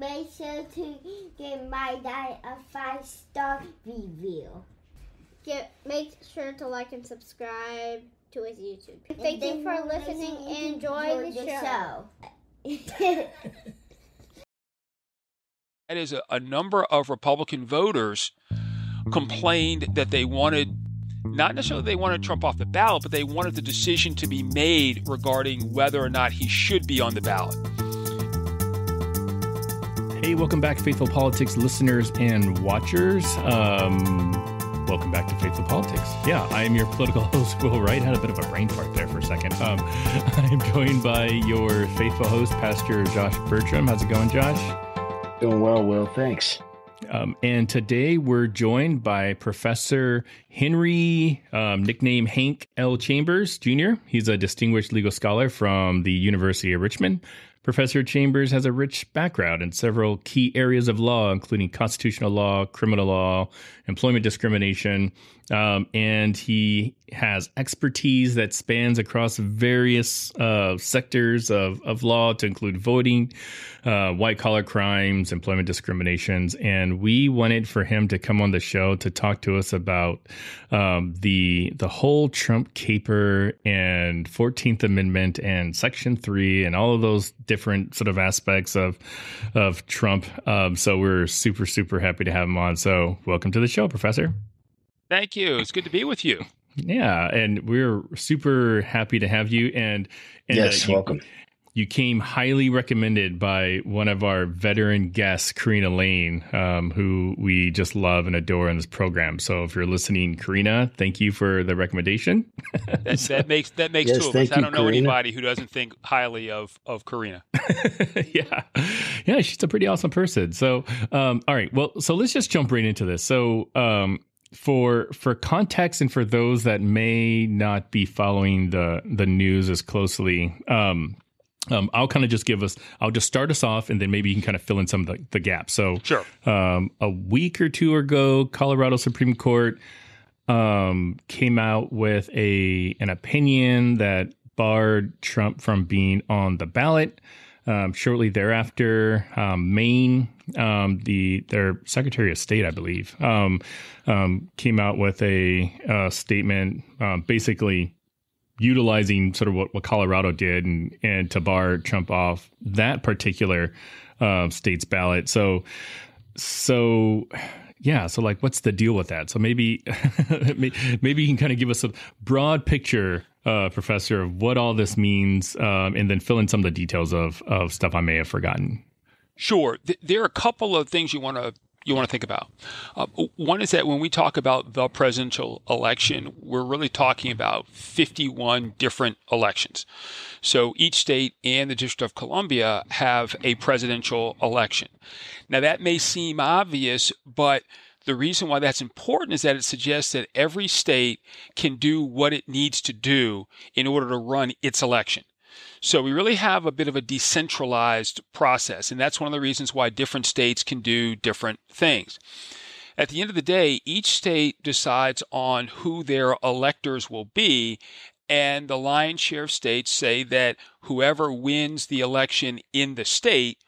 make sure to give my dad a five star review. Get make sure to like and subscribe to his YouTube. And Thank you for listening listen and enjoy the, show. show. That is, a, a number of Republican voters complained that they wanted, not necessarily they wanted Trump off the ballot, but they wanted the decision to be made regarding whether or not he should be on the ballot. Welcome back, Faithful Politics listeners and watchers. Um, welcome back to Faithful Politics. Yeah, I am your political host, Will Wright. Had a bit of a brain fart there for a second. Um, I'm joined by your faithful host, Pastor Josh Bertram. How's it going, Josh? Doing well, Will. Thanks. Um, and today we're joined by Professor Henry, um, nickname Hank L. Chambers Jr. He's a distinguished legal scholar from the University of Richmond. Professor Chambers has a rich background in several key areas of law, including constitutional law, criminal law, employment discrimination, um, and he has expertise that spans across various uh, sectors of, of law to include voting, uh, white collar crimes, employment discriminations. And we wanted for him to come on the show to talk to us about um, the the whole Trump caper and 14th Amendment and Section 3 and all of those different sort of aspects of of Trump. Um, so we're super, super happy to have him on. So welcome to the show, Professor. Thank you. It's good to be with you. Yeah, and we're super happy to have you. And, and yes, you, welcome. You came highly recommended by one of our veteran guests, Karina Lane, um, who we just love and adore in this program. So if you're listening, Karina, thank you for the recommendation. That, that makes that makes Yes, two of us. thank I don't know Karina. anybody who doesn't think highly of of Karina. yeah, yeah, she's a pretty awesome person. So, um, all right, well, so let's just jump right into this. So, um, for for context and for those that may not be following the the news as closely, um, um, I'll kind of just give us. I'll just start us off, and then maybe you can kind of fill in some of the, the gaps. So, Sure. um, a week or two ago, Colorado Supreme Court um, came out with a an opinion that barred Trump from being on the ballot. Um, shortly thereafter, um, Maine, um, the their Secretary of State, I believe, um, um, came out with a, uh statement, um, basically utilizing sort of what, what Colorado did and and to bar Trump off that particular uh, state's ballot. So so yeah so like what's the deal with that so maybe maybe you can kind of give us a broad picture uh, professor of what all this means um, and then fill in some of the details of of stuff i may have forgotten Sure. Th- there are a couple of things you want to you want to think about. Uh, one is that when we talk about the presidential election, we're really talking about 51 different elections. So each state and the District of Columbia have a presidential election. Now that may seem obvious, but the reason why that's important is that it suggests that every state can do what it needs to do in order to run its election. So we really have a bit of a decentralized process, and that's one of the reasons why different states can do different things. At the end of the day, each state decides on who their electors will be, and the lion's share of states say that whoever wins the election in the state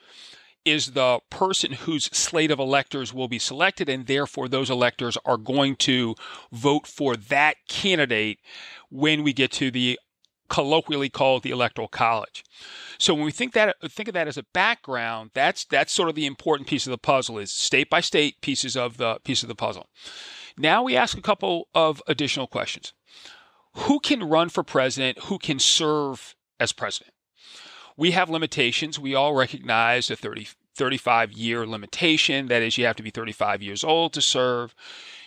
is the person whose slate of electors will be selected, and therefore those electors are going to vote for that candidate when we get to the colloquially called the electoral college. So when we think that think of that as a background, that's that's sort of the important piece of the puzzle is state by state pieces of the piece of the puzzle. Now we ask a couple of additional questions. Who can run for president? Who can serve as president? We have limitations. We all recognize the 30, 35 year limitation. That is, you have to be 35 years old to serve.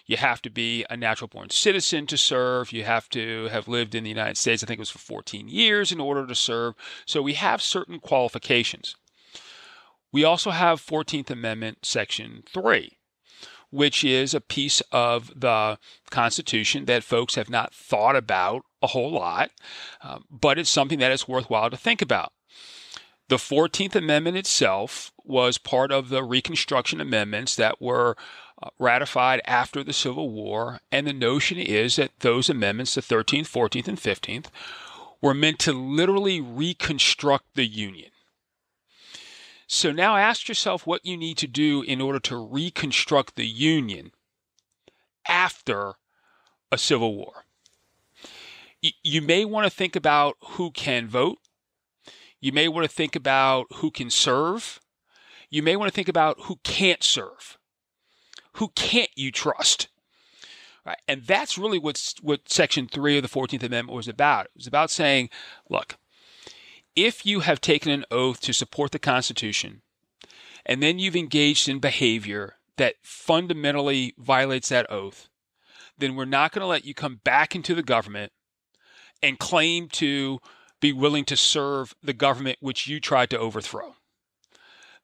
You have to be a natural born citizen to serve. You have to have lived in the United States, I think it was for 14 years in order to serve. So we have certain qualifications. We also have 14th Amendment, Section 3, which is a piece of the Constitution that folks have not thought about a whole lot, uh, but it's something that is worthwhile to think about. The 14th Amendment itself was part of the Reconstruction Amendments that were uh, ratified after the Civil War, and the notion is that those amendments, the 13th, 14th, and 15th, were meant to literally reconstruct the Union. So now ask yourself what you need to do in order to reconstruct the Union after a civil war. You may want to think about who can vote. You may want to think about who can serve. You may want to think about who can't serve. Who can't you trust? Right. And that's really what's, what Section 3 of the 14th Amendment was about. It was about saying, look, if you have taken an oath to support the Constitution, and then you've engaged in behavior that fundamentally violates that oath, then we're not going to let you come back into the government and claim to be willing to serve the government which you tried to overthrow.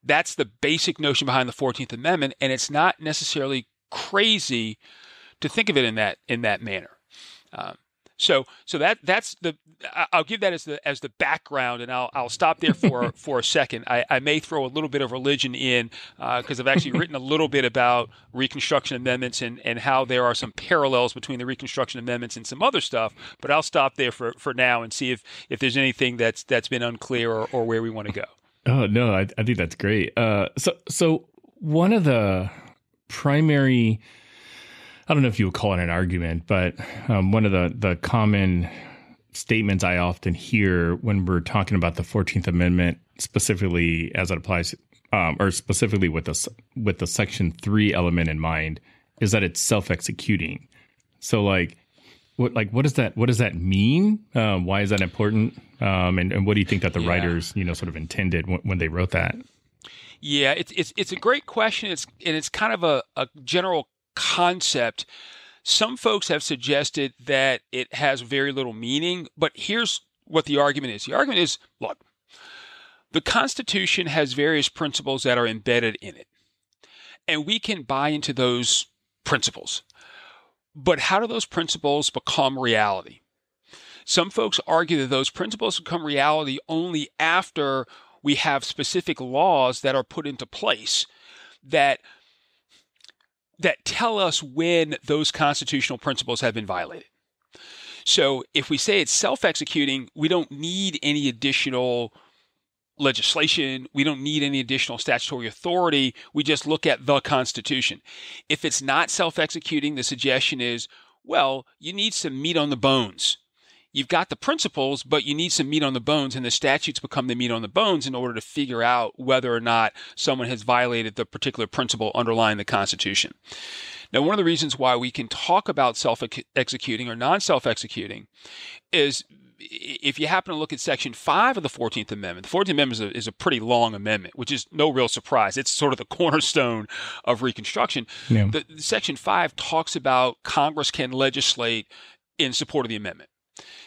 That's the basic notion behind the 14th Amendment, and it's not necessarily crazy to think of it in that in that manner. Um, so so that that's the I'll give that as the as the background, and I'll I'll stop there for for a second. I, I may throw a little bit of religion in because uh, I've actually written a little bit about Reconstruction amendments and and how there are some parallels between the Reconstruction amendments and some other stuff. But I'll stop there for for now and see if if there's anything that's that's been unclear or, or where we want to go. Oh no, I, I think that's great. Uh, so so one of the primary I don't know if you would call it an argument, but um, one of the the common statements I often hear when we're talking about the Fourteenth Amendment, specifically as it applies, um, or specifically with the with the Section Three element in mind, is that it's self executing. So, like, what like what does that what does that mean? Um, why is that important? Um, and, and what do you think that the yeah. writers you know sort of intended when, when they wrote that? Yeah, it's it's it's a great question. It's and it's kind of a, a general concept. Some folks have suggested that it has very little meaning, but here's what the argument is. The argument is look, the Constitution has various principles that are embedded in it, and we can buy into those principles. But how do those principles become reality? Some folks argue that those principles become reality only after we have specific laws that are put into place that that tell us when those constitutional principles have been violated. So if we say it's self executing, we don't need any additional legislation. We don't need any additional statutory authority. We just look at the Constitution. If it's not self executing, the suggestion is well, you need some meat on the bones you've got the principles, but you need some meat on the bones, and the statutes become the meat on the bones in order to figure out whether or not someone has violated the particular principle underlying the Constitution. Now, one of the reasons why we can talk about self executing or non self executing is if you happen to look at Section 5 of the 14th Amendment, the 14th Amendment is a, is a, pretty long amendment, which is no real surprise. It's sort of the cornerstone of Reconstruction. Yeah. The, Section 5 talks about Congress can legislate in support of the amendment.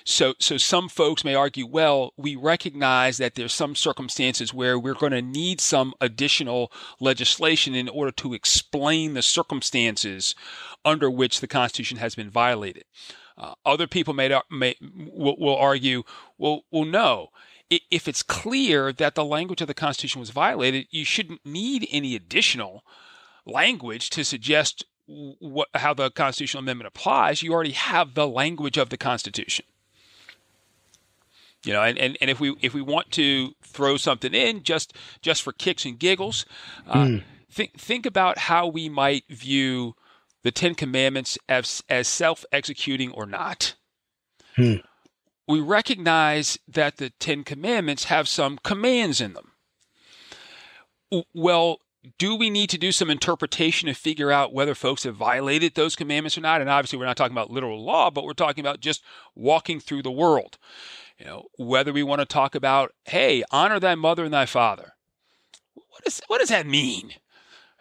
So, so some folks may argue, well, we recognize that there's some circumstances where we're going to need some additional legislation in order to explain the circumstances under which the Constitution has been violated. Uh, other people may, may will, will argue, well, well, no. If it's clear that the language of the Constitution was violated, you shouldn't need any additional language to suggest what, how the constitutional amendment applies. You already have the language of the Constitution. You know, and, and, and if we if we want to throw something in just just for kicks and giggles, uh, mm. think think about how we might view the Ten Commandments as as self executing or not. Hmm. We recognize that the Ten Commandments have some commands in them. Well, do we need to do some interpretation to figure out whether folks have violated those commandments or not? And obviously, we're not talking about literal law, but we're talking about just walking through the world. You know, whether we want to talk about, hey, honor thy mother and thy father. What, is, what does that mean?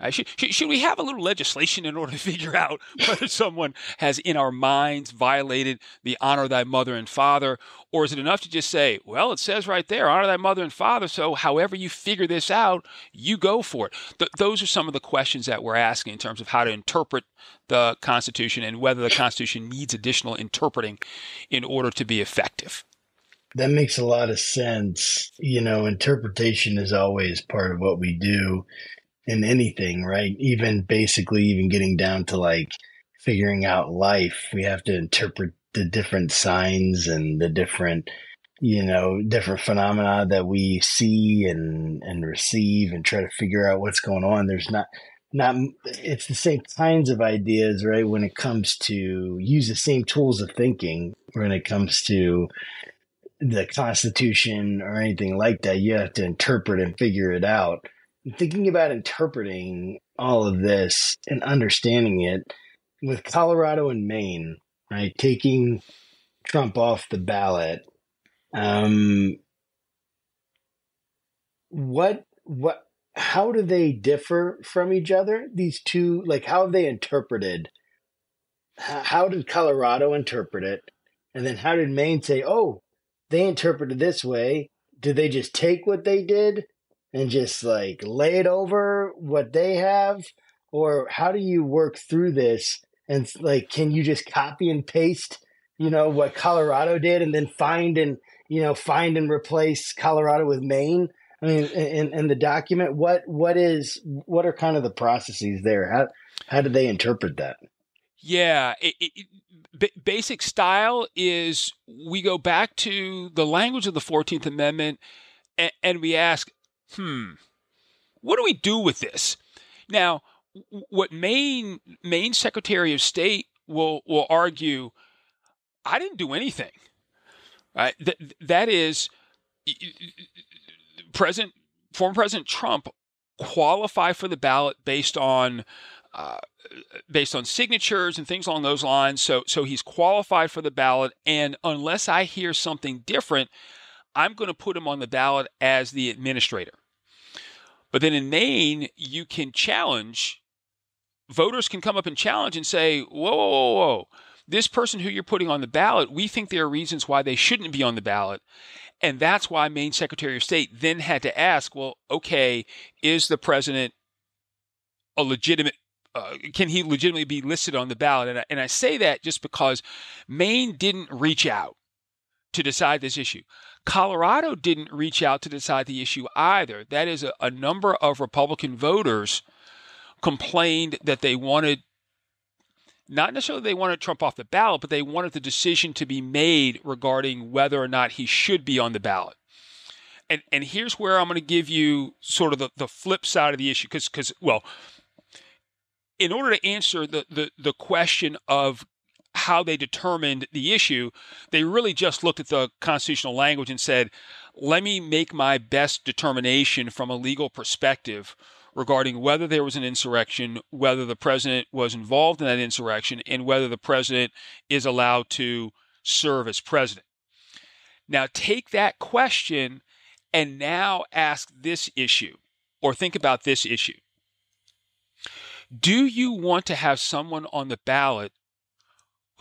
Uh, should, should, should, we have a little legislation in order to figure out whether someone has in our minds violated the honor of thy mother and father? Or is it enough to just say, well, it says right there, honor thy mother and father, so however you figure this out, you go for it? Th- those are some of the questions that we're asking in terms of how to interpret the Constitution and whether the Constitution needs additional interpreting in order to be effective. That makes a lot of sense. You know, interpretation is always part of what we do in anything, right? Even basically, even getting down to like figuring out life, we have to interpret the different signs and the different, you know, different phenomena that we see and and receive and try to figure out what's going on. There's not not it's the same kinds of ideas, right? When it comes to use the same tools of thinking when it comes to the Constitution or anything like that. You have to interpret and figure it out. Thinking about interpreting all of this and understanding it with Colorado and Maine, right? Taking Trump off the ballot. Um, what what how do they differ from each other? These two, like, how have they interpreted? How did Colorado interpret it? And then how did Maine say, oh, they interpreted this way? Did they just take what they did and just like lay it over what they have? Or how do you work through this? And like, can you just copy and paste, you know, what Colorado did and then find and, you know, find and replace Colorado with Maine? I mean, in, in the document, what what is what are kind of the processes there? How how do they interpret that? Yeah, it, it, b- basic style is we go back to the language of the Fourteenth Amendment, and, and we ask, hmm, what do we do with this? Now, what Maine Maine Secretary of State will will argue, I didn't do anything. Right? That that is President, former President Trump qualify for the ballot based on uh, based on signatures and things along those lines. So so he's qualified for the ballot, and unless I hear something different, I'm going to put him on the ballot as the administrator. But then in Maine, you can challenge. Voters can come up and challenge and say, "Whoa, whoa, whoa, whoa! This person who you're putting on the ballot, we think there are reasons why they shouldn't be on the ballot." And that's why Maine Secretary of State then had to ask, well, okay, is the president a legitimate uh, can he legitimately be listed on the ballot? And I, and I say that just because Maine didn't reach out to decide this issue. Colorado didn't reach out to decide the issue either. That is, a, a number of Republican voters complained that they wanted not necessarily they wanted Trump off the ballot, but they wanted the decision to be made regarding whether or not he should be on the ballot. And and here's where I'm going to give you sort of the, the flip side of the issue, because because well, in order to answer the, the the question of how they determined the issue, they really just looked at the constitutional language and said, let me make my best determination from a legal perspective regarding whether there was an insurrection, whether the president was involved in that insurrection, and whether the president is allowed to serve as president. Now, take that question and now ask this issue, or think about this issue. Do you want to have someone on the ballot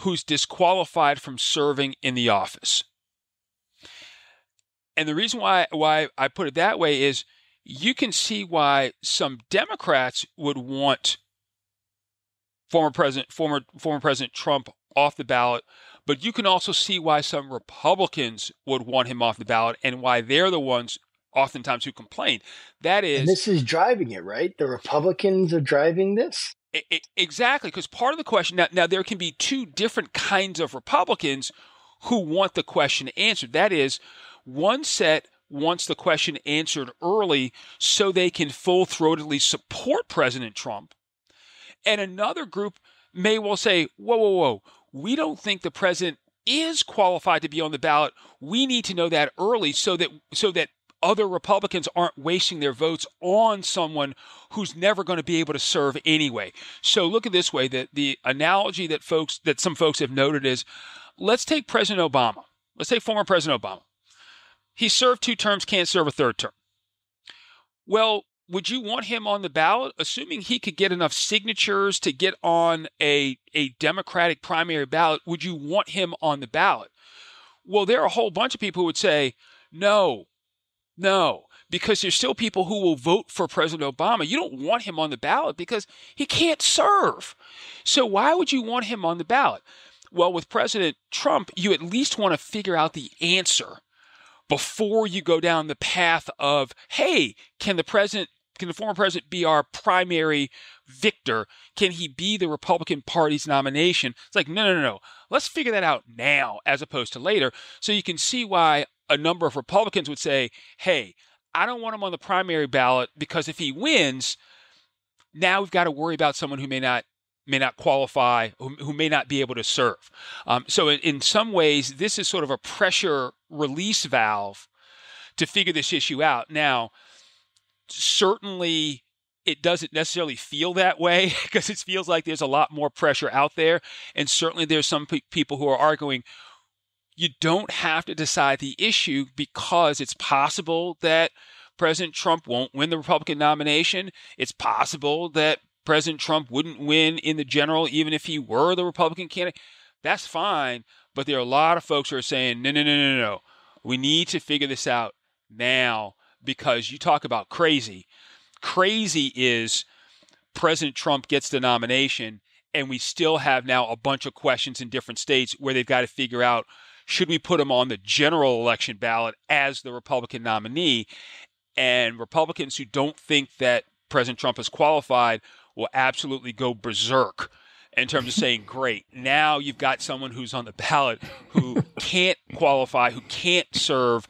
who's disqualified from serving in the office? And the reason why, why I put it that way is you can see why some Democrats would want former president former former president Trump off the ballot, but you can also see why some Republicans would want him off the ballot and why they're the ones oftentimes who complain. That is and this is driving it, right? The Republicans are driving this. It, exactly, because part of the question now, now there can be two different kinds of Republicans who want the question answered. That is, one set wants the question answered early so they can full throatedly support President Trump. And another group may well say, whoa, whoa, whoa, we don't think the president is qualified to be on the ballot. We need to know that early so that so that other Republicans aren't wasting their votes on someone who's never going to be able to serve anyway. So look at this way that the analogy that folks that some folks have noted is let's take President Obama. Let's take former President Obama. He served two terms, can't serve a third term. Well, would you want him on the ballot, assuming he could get enough signatures to get on a, a Democratic primary ballot? Would you want him on the ballot? Well, there are a whole bunch of people who would say, no, no, because there's still people who will vote for President Obama. You don't want him on the ballot because he can't serve. So why would you want him on the ballot? Well, with President Trump, you at least want to figure out the answer before you go down the path of, hey, can the president, can the former president be our primary victor? Can he be the Republican Party's nomination? It's like, no, no, no, no. Let's figure that out now as opposed to later. So you can see why a number of Republicans would say, hey, I don't want him on the primary ballot because if he wins, now we've got to worry about someone who may not may not qualify, who, who may not be able to serve. Um, so in, in some ways, this is sort of a pressure release valve to figure this issue out. Now, certainly it doesn't necessarily feel that way because it feels like there's a lot more pressure out there. And certainly there's some pe- people who are arguing you don't have to decide the issue because it's possible that President Trump won't win the Republican nomination. It's possible that President Trump wouldn't win in the general even if he were the Republican candidate. That's fine. But there are a lot of folks who are saying, no, no, no, no, no. We need to figure this out now because you talk about crazy. Crazy is President Trump gets the nomination, and we still have now a bunch of questions in different states where they've got to figure out should we put him on the general election ballot as the Republican nominee? And Republicans who don't think that President Trump is qualified will absolutely go berserk in terms of saying, great, now you've got someone who's on the ballot who can't qualify, who can't serve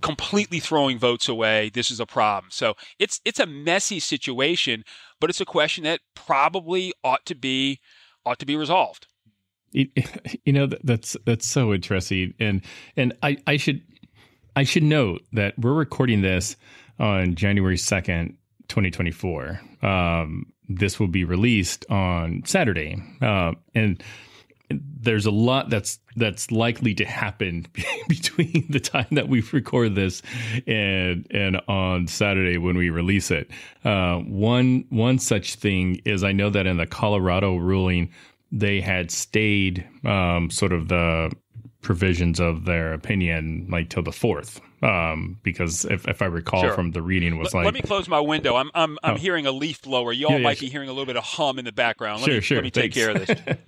completely throwing votes away. This is a problem. So it's it's a messy situation, but it's a question that probably ought to be ought to be resolved. You know that's that's so interesting, and and I I should I should note that we're recording this on January second, twenty twenty four. Um, this will be released on Saturday, uh, and there's a lot that's that's likely to happen between the time that we record this and and on Saturday when we release it. Uh, one one such thing is I know that in the Colorado ruling they had stayed um, sort of the provisions of their opinion like till the fourth um, because if, if I recall Sure. from the reading was Let, like let me close my window. I'm I'm I'm Oh. hearing a leaf blower. Y'all Yeah, yeah, might sure. be hearing a little bit of hum in the background. Let Sure, me, sure, Let me take care of this.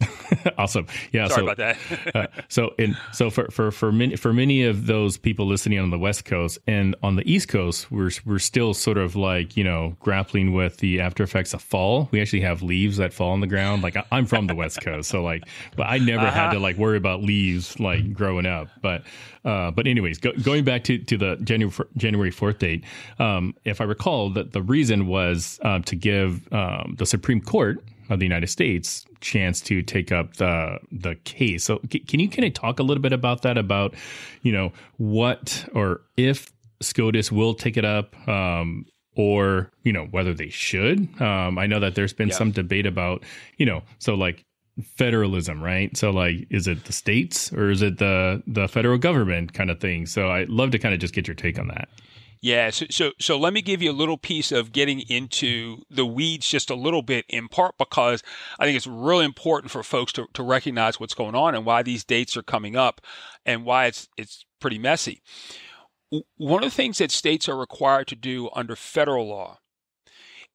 awesome yeah Sorry so about that. uh, so in so for for for many for many of those people listening on the west coast and on the east coast we're we're still sort of like you know grappling with the after effects of fall we actually have leaves that fall on the ground like I- i'm from the west coast so like but i never had Uh-huh. to like worry about leaves like growing up but uh but anyways go, going back to to the january january 4th date um if i recall that the reason was um to give um the supreme court of the United States chance to take up the the case. So can you kind of talk a little bit about that about you know what or if SCOTUS will take it up um or you know whether they should. Um I know that there's been Yeah. some debate about you know so like federalism right so like is it the states or is it the the federal government kind of thing so i'd love to kind of just get your take on that Yeah, so, so so let me give you a little piece of getting into the weeds just a little bit, in part because I think it's really important for folks to, to recognize what's going on and why these dates are coming up and why it's it's pretty messy. One of the things that states are required to do under federal law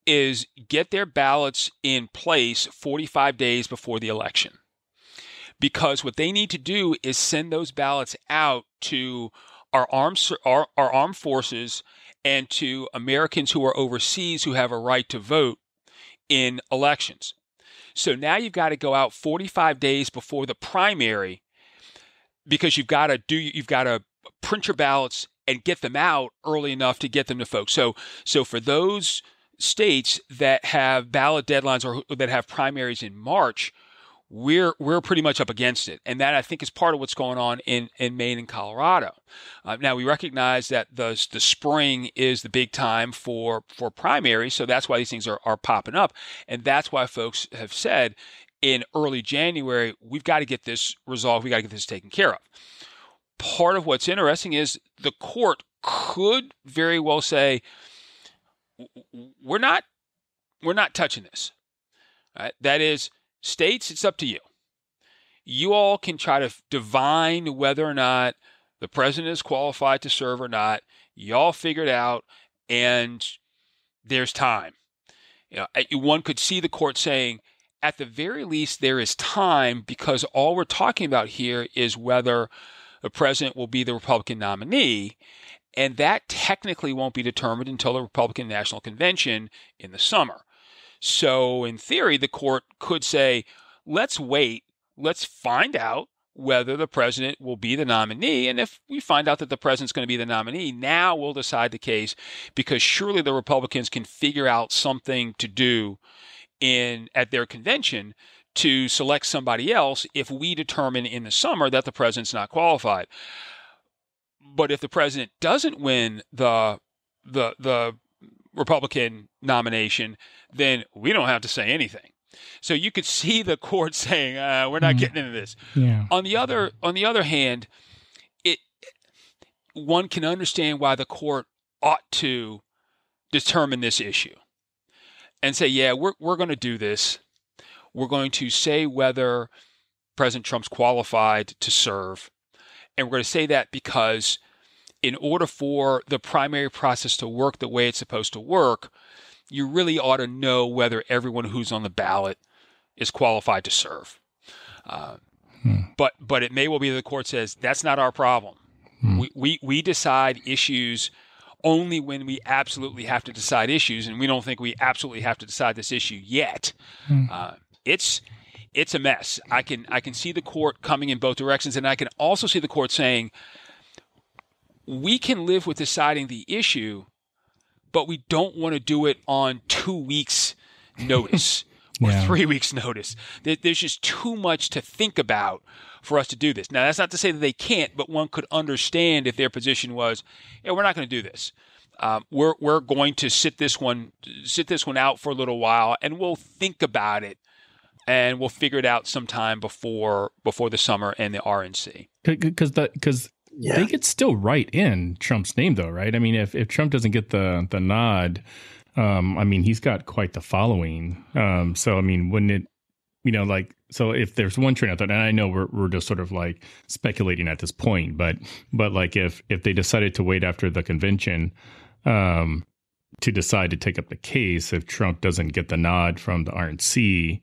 is get their ballots in place 45 days before the election. Because what they need to do is send those ballots out to our armed our, our armed forces and to Americans who are overseas who have a right to vote in elections. So now you've got to go out 45 days before the primary because you've got to do you've got to print your ballots and get them out early enough to get them to folks. So so for those states that have ballot deadlines or that have primaries in March, we're we're pretty much up against it, and that I think is part of what's going on in in Maine and Colorado. Uh, now we recognize that the the spring is the big time for for primaries, so that's why these things are are popping up, and that's why folks have said in early January we've got to get this resolved, we got to get this taken care of. Part of what's interesting is the court could very well say "W- w- we're not we're not touching this. Right? That is states, it's up to you. You all can try to divine whether or not the president is qualified to serve or not. Y'all figure it out, and there's time. You know, one could see the court saying, at the very least, there is time because all we're talking about here is whether the president will be the Republican nominee. And that technically won't be determined until the Republican National Convention in the summer. So, in theory, the court could say, let's wait, let's find out whether the president will be the nominee. And if we find out that the president's going to be the nominee, now we'll decide the case because surely the Republicans can figure out something to do in at their convention to select somebody else if we determine in the summer that the president's not qualified. But if the president doesn't win the the the Republican nomination, then we don't have to say anything. So you could see the court saying, uh, "We're not Mm. getting into this." Yeah. On the other on the other hand, it one can understand why the court ought to determine this issue and say, "Yeah, we're we're going to do this. We're going to say whether President Trump's qualified to serve, and we're going to say that because." In order for the primary process to work the way it's supposed to work, you really ought to know whether everyone who's on the ballot is qualified to serve. Uh, Hmm. But but it may well be that the court says that's not our problem. Hmm. We, we we decide issues only when we absolutely have to decide issues, and we don't think we absolutely have to decide this issue yet. Hmm. Uh, it's it's a mess. I can I can see the court coming in both directions, and I can also see the court saying we can live with deciding the issue, but we don't want to do it on two weeks' notice or Yeah. three weeks' notice. There's just too much to think about for us to do this. Now, that's not to say that they can't, but one could understand if their position was, "Yeah, we're not going to do this. Um, we're we're going to sit this one sit this one out for a little while, and we'll think about it, and we'll figure it out sometime before before the summer and the RNC." Because the because Yeah. they could still write in Trump's name though, right? I mean, if if Trump doesn't get the the nod, um, I mean, he's got quite the following. Um, so I mean, wouldn't it, you know, like so if there's one train out there, and I know we're we're just sort of like speculating at this point, but but like if if they decided to wait after the convention, um, to decide to take up the case, if Trump doesn't get the nod from the RNC,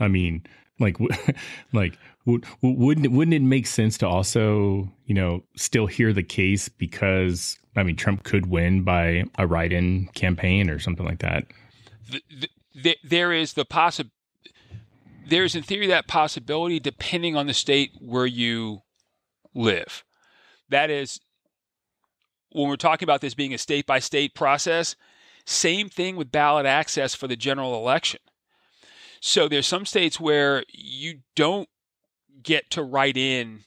I mean, like, like would, wouldn't wouldn't it make sense to also, you know, still hear the case because I mean, Trump could win by a write-in campaign or something like that. th- th- th- there is the possi- there's in theory that possibility depending on the state where you live. That is when we're talking about this being a state by state process, same thing with ballot access for the general election. So there's some states where you don't get to write in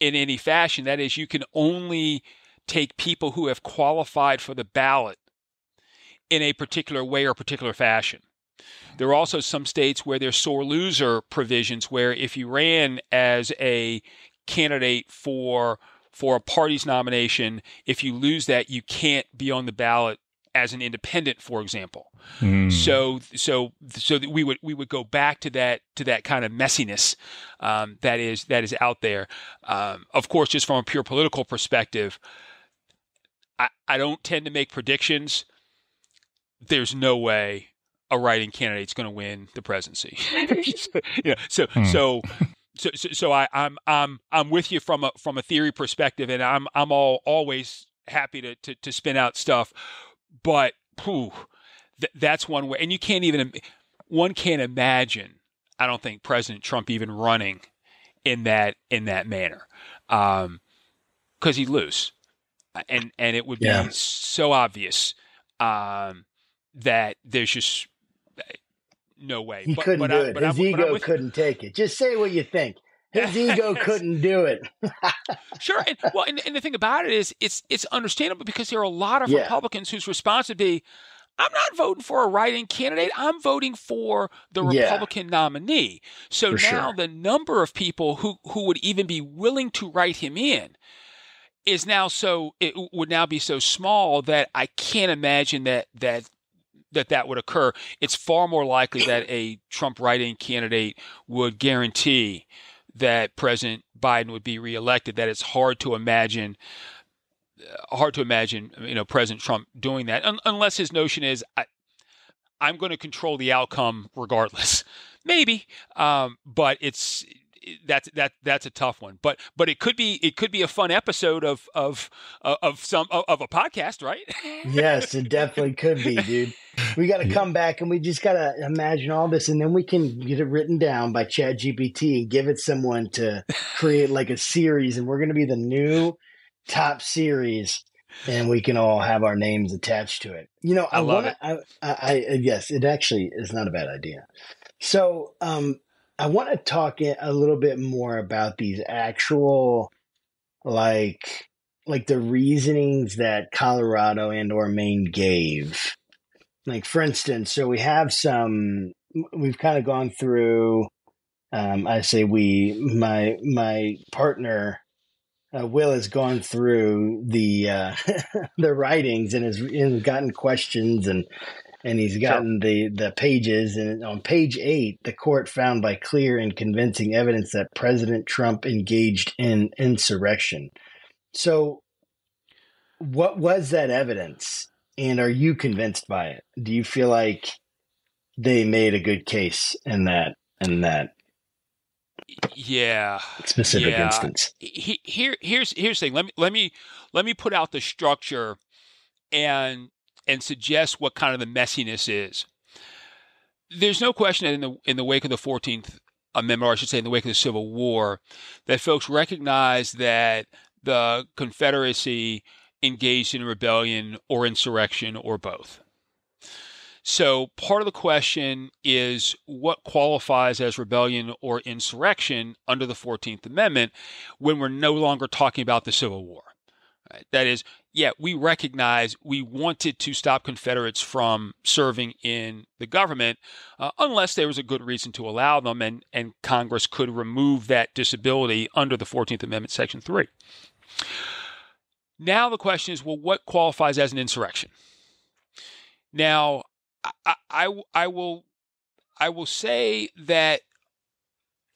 in any fashion. That is, you can only take people who have qualified for the ballot in a particular way or particular fashion. There are also some states where there's sore loser provisions where if you ran as a candidate for for a party's nomination, if you lose that, you can't be on the ballot as an independent, for example. Hmm. So so so that we would we would go back to that to that kind of messiness um, that is that is out there. Um, of course, just from a pure political perspective, I, I don't tend to make predictions. There's no way a write-in candidate's going to win the presidency. so, you know, so Hmm. so. So, so, so I, I'm, I'm, I'm with you from a from a theory perspective, and I'm, I'm all always happy to, to, to spin out stuff, but phew, th- that's one way, and you can't even, one can't imagine. I don't think President Trump even running in that in that manner, um, because he'd lose, uh, and and it would Yeah. be so obvious um, that there's just uh, no way. He But- couldn't but do I- it. His I'm ego couldn't take it. Just say what you think. His ego couldn't do it. Sure, and well, and, and the thing about it is, it's it's understandable because there are a lot of Yeah. Republicans whose response would be, "I'm not voting for a write-in candidate. I'm voting for the Yeah. Republican nominee." So now sure. the number of people who who would even be willing to write him in is now so it would now be so small that I can't imagine that that that that would occur. It's far more likely that a Trump write-in candidate would guarantee that President Biden would be reelected. That it's hard to imagine, uh, hard to imagine, you know, President Trump doing that, un- unless his notion is, I, I'm going to control the outcome regardless. Maybe, um, but it's that's that that's a tough one. But but it could be it could be a fun episode of of of some of a podcast, right? yes, it definitely could be, dude. We got to come back and we just got to imagine all this, and then we can get it written down by Chat GPT and give it someone to create like a series, and we're going to be the new top series and we can all have our names attached to it. You know, I, I love wanna, it. I, I, I, yes, it actually is not a bad idea. So, um, I want to talk a little bit more about these actual, like, like the reasonings that Colorado and or Maine gave. Like, for instance, so we have some. We've kind of gone through. Um, I say we. My my partner uh, Will has gone through the uh, the writings and has, gotten questions and and he's gotten sure. the the pages and on page 8 the court found by clear and convincing evidence that President Trump engaged in insurrection. So what was that evidence and are you convinced by it? Do you feel like they made a good case in that in that yeah specific yeah. instance he, here here's here's the thing let me let me let me put out the structure and and suggest what kind of the messiness is there's no question that in the in the wake of the 14th amendment or i should say in the wake of the civil war that folks recognize that the confederacy engaged in rebellion or insurrection or both so part of the question is what qualifies as rebellion or insurrection under the 14th Amendment when we're no longer talking about the Civil War? That is, yeah, we recognize we wanted to stop Confederates from serving in the government uh, unless there was a good reason to allow them and, and Congress could remove that disability under the 14th Amendment, Section 3. Now the question is well, what qualifies as an insurrection? Now, I, I, I will I will say that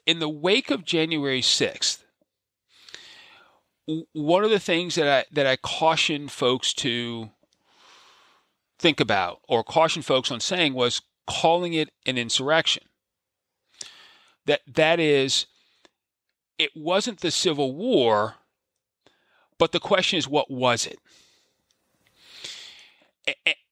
in the wake of January 6th, one of the things that I that I caution folks to think about or caution folks on saying was calling it an insurrection. That that is it wasn't the Civil War, but the question is what was it?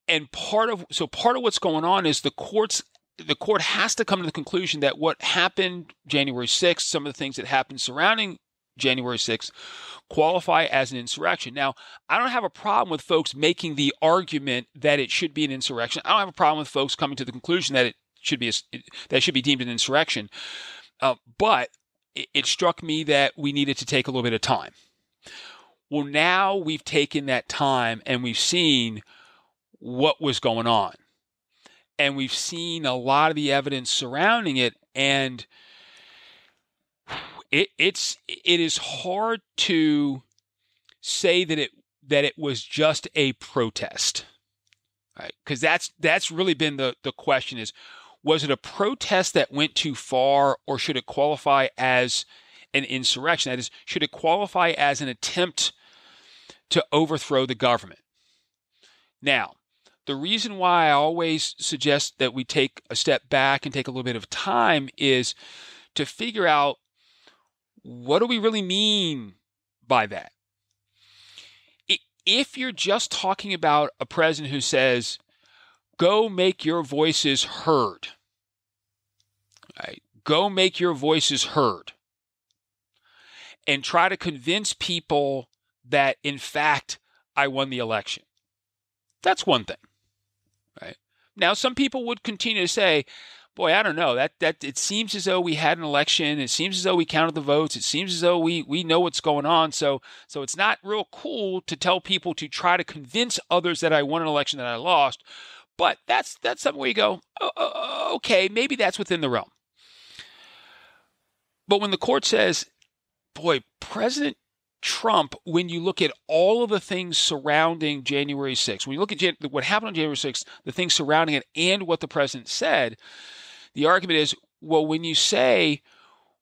and part of so part of what's going on is the courts the court has to come to the conclusion that what happened January 6th, some of the things that happened surrounding January 6th qualify as an insurrection. Now, I don't have a problem with folks making the argument that it should be an insurrection. I don't have a problem with folks coming to the conclusion that it should be a, that should be deemed an insurrection. Uh, but it, it struck me that we needed to take a little bit of time. Well, now we've taken that time and we've seen what was going on. And we've seen a lot of the evidence surrounding it, and it, it's it is hard to say that it that it was just a protest, right? Because that's that's really been the the question is was it a protest that went too far, or should it qualify as an insurrection? That is, should it qualify as an attempt to overthrow the government? Now, the reason why I always suggest that we take a step back and take a little bit of time is to figure out what do we really mean by that? If you're just talking about a president who says, go make your voices heard, right? go make your voices heard, and try to convince people that, in fact, I won the election. That's one thing. Right? Now, some people would continue to say, boy, I don't know. That that it seems as though we had an election. It seems as though we counted the votes. It seems as though we we know what's going on. So so it's not real cool to tell people to try to convince others that I won an election that I lost. But that's that's something where you go, oh, oh, oh okay, maybe that's within the realm. But when the court says, boy, President Trump, when you look at all of the things surrounding January 6th, when you look at Jan- what happened on January 6th, the things surrounding it, and what the president said, the argument is well, when you say